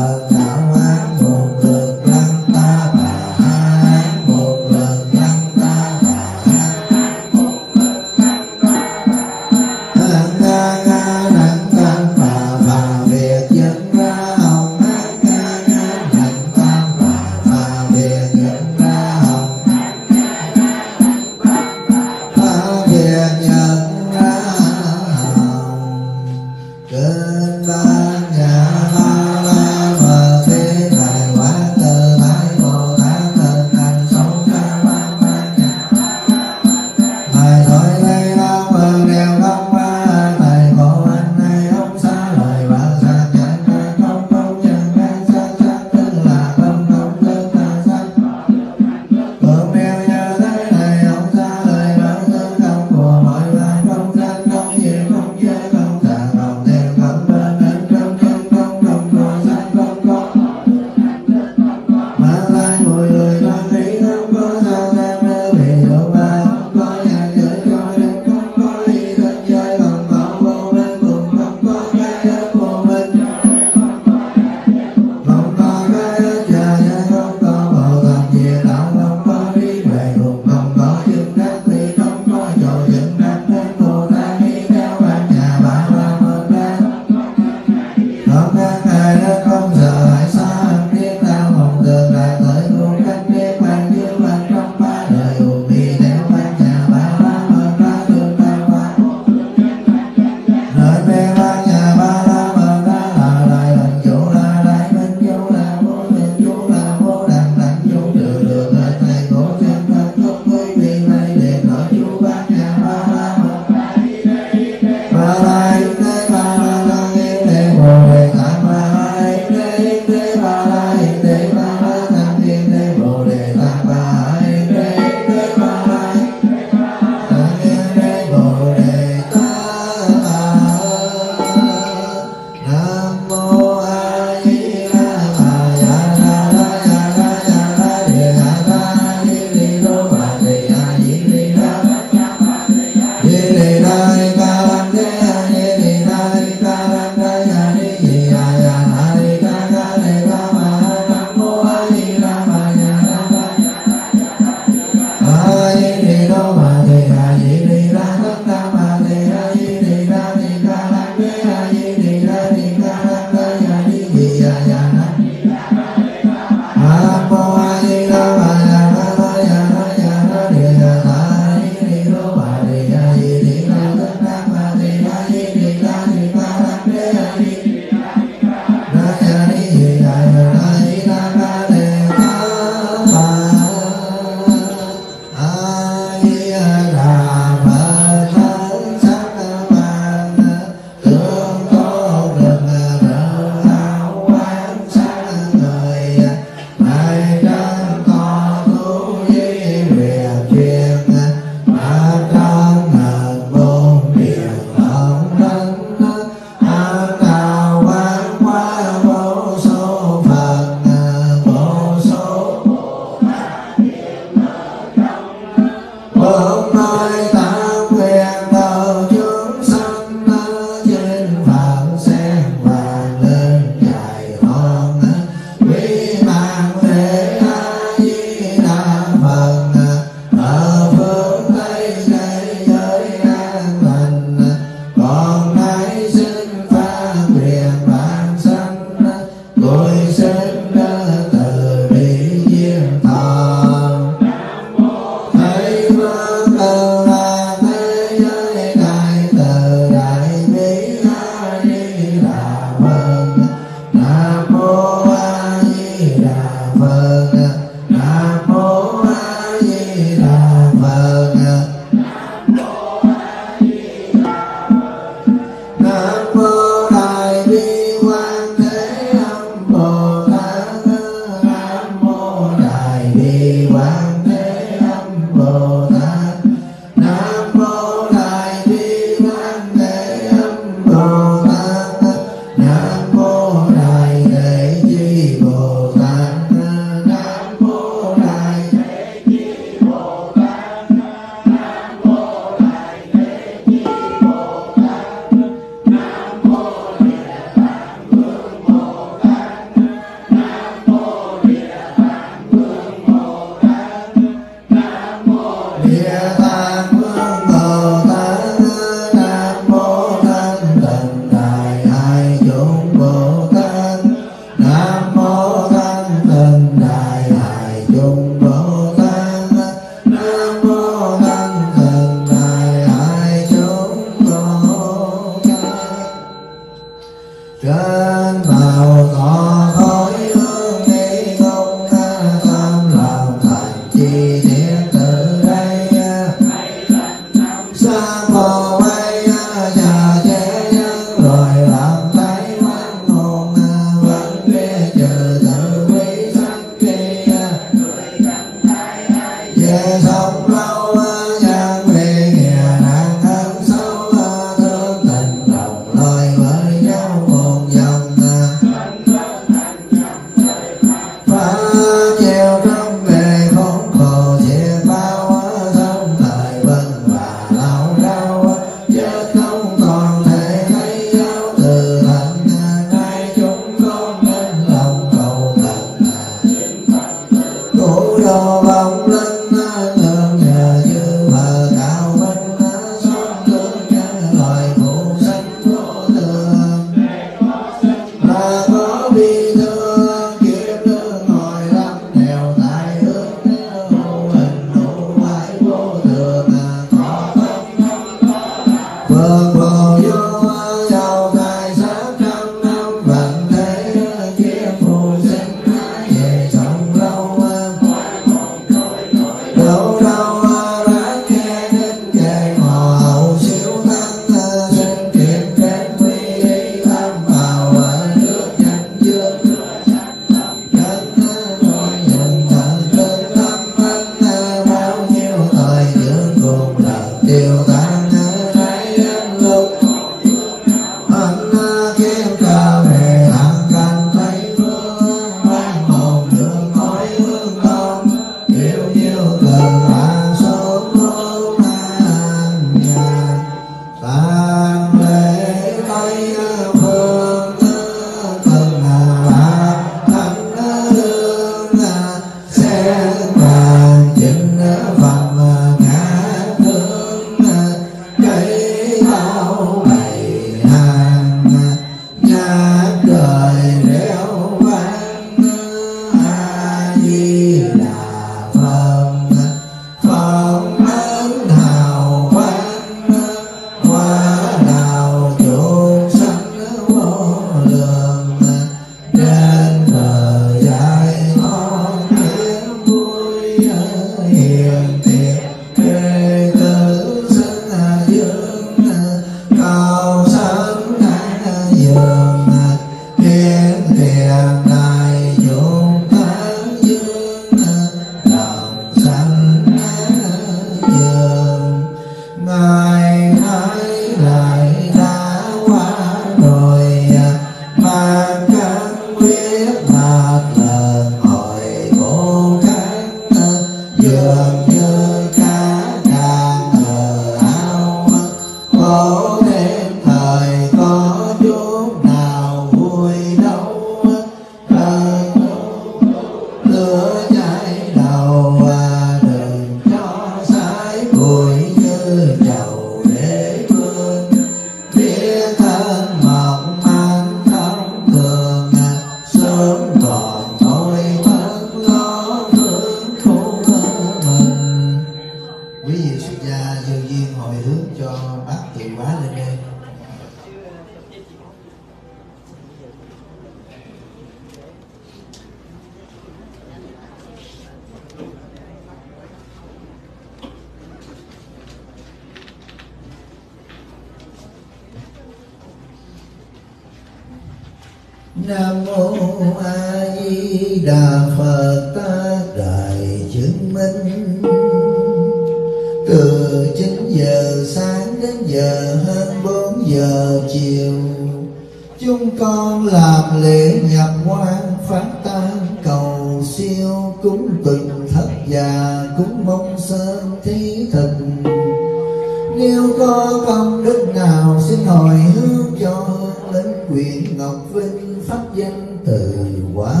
xin hồi hướng cho linh quyền ngọc vinh pháp danh từ quả.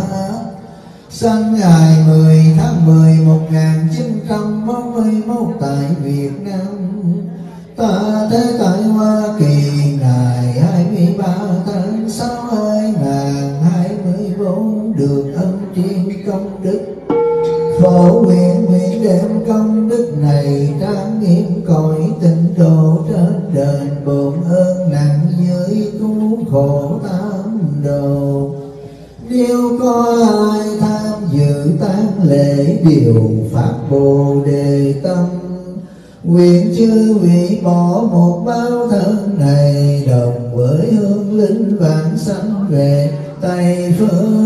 Sinh ngày 10 tháng 10 1941 tại Việt Nam, ta thế tại Hoa Kỳ ngày 23 tháng 6 2024 được ân chuyên công đức. Phổ nguyện nguyện đem công đức này ra river.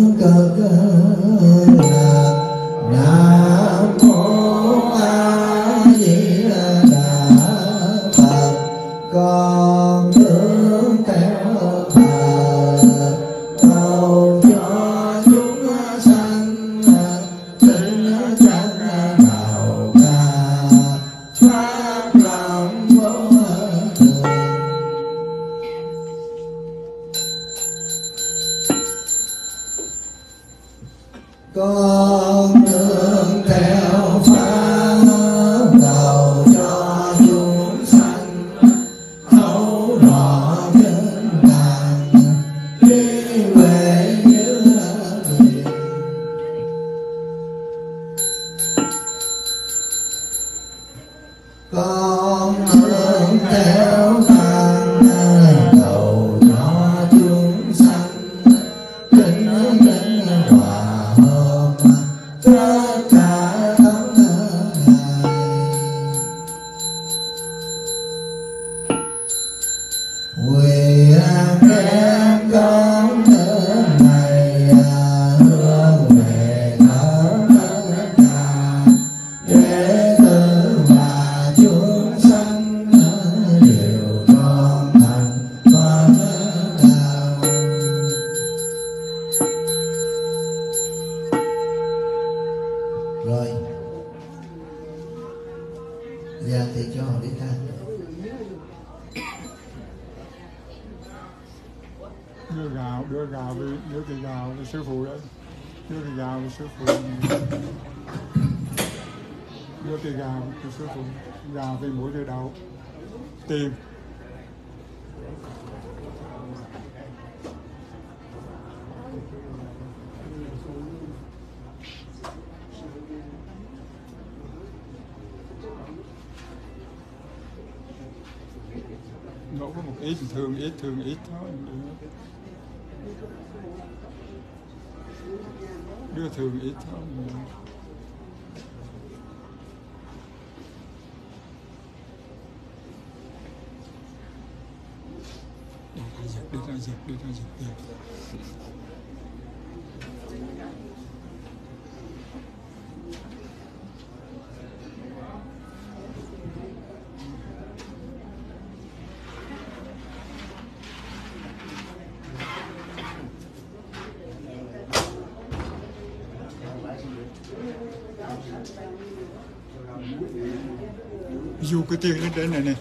đến này này.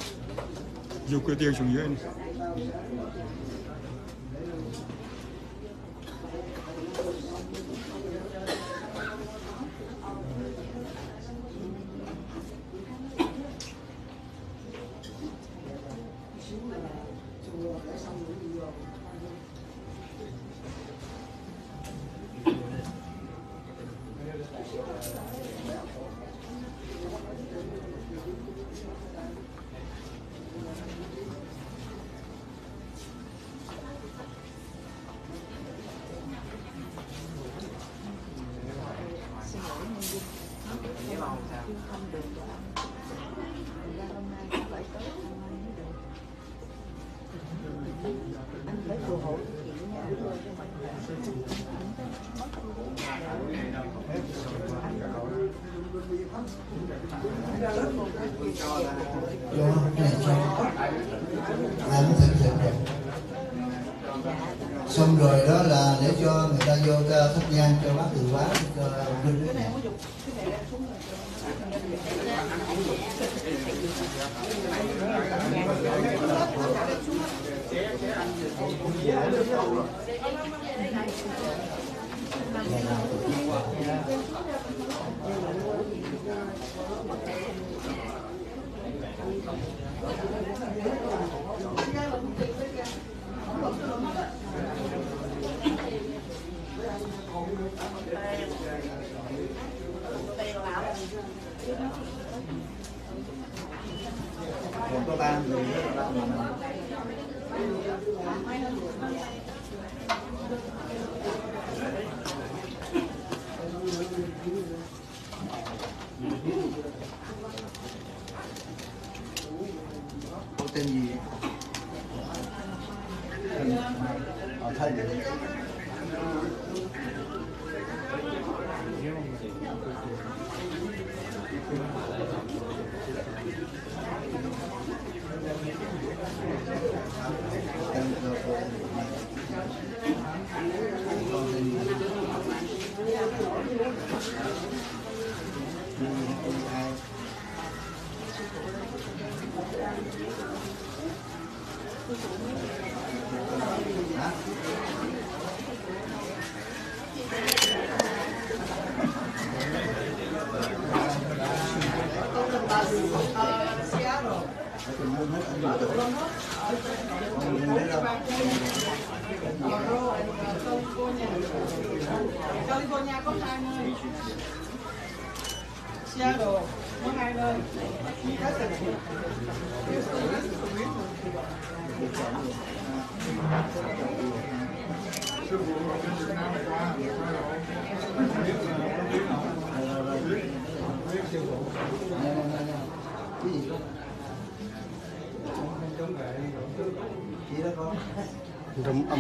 Dục cái tiêu xuống dưới này.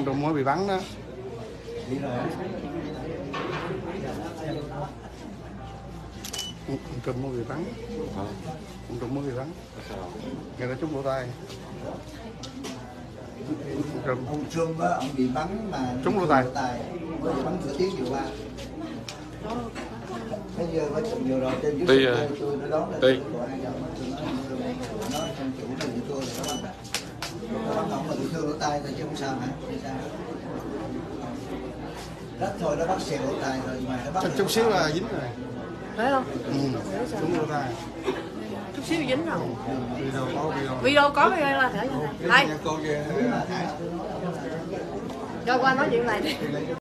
Trùm, trùm mới bị bắn đó. Trùm mới bị bắn trùm mới bị bắn Sao? người ta trúng lỗ tai. Ông trùm Ông Trump á, ông bị bắn mà Trúng lỗ tai. Bắn cửa tiếng vừa qua. Bây giờ có vừa rồi. Trên Tuy, à, tôi, tôi nó đón là tôi gọi ai gặp nó tôi nói nó trong chủ này của tôi là nó bắn nó bắn ổng mà bị thương lỗ tai thôi chứ không sao hả? Không sao. Thôi nó bắt xèo tai rồi mà nó bắt chút xíu là dính rồi. Phải không? Ừ. trúng lỗ tai. Chút xíu dính rồi. Video có video video có video là thể đây. cô kia. Cho qua nói chuyện này đi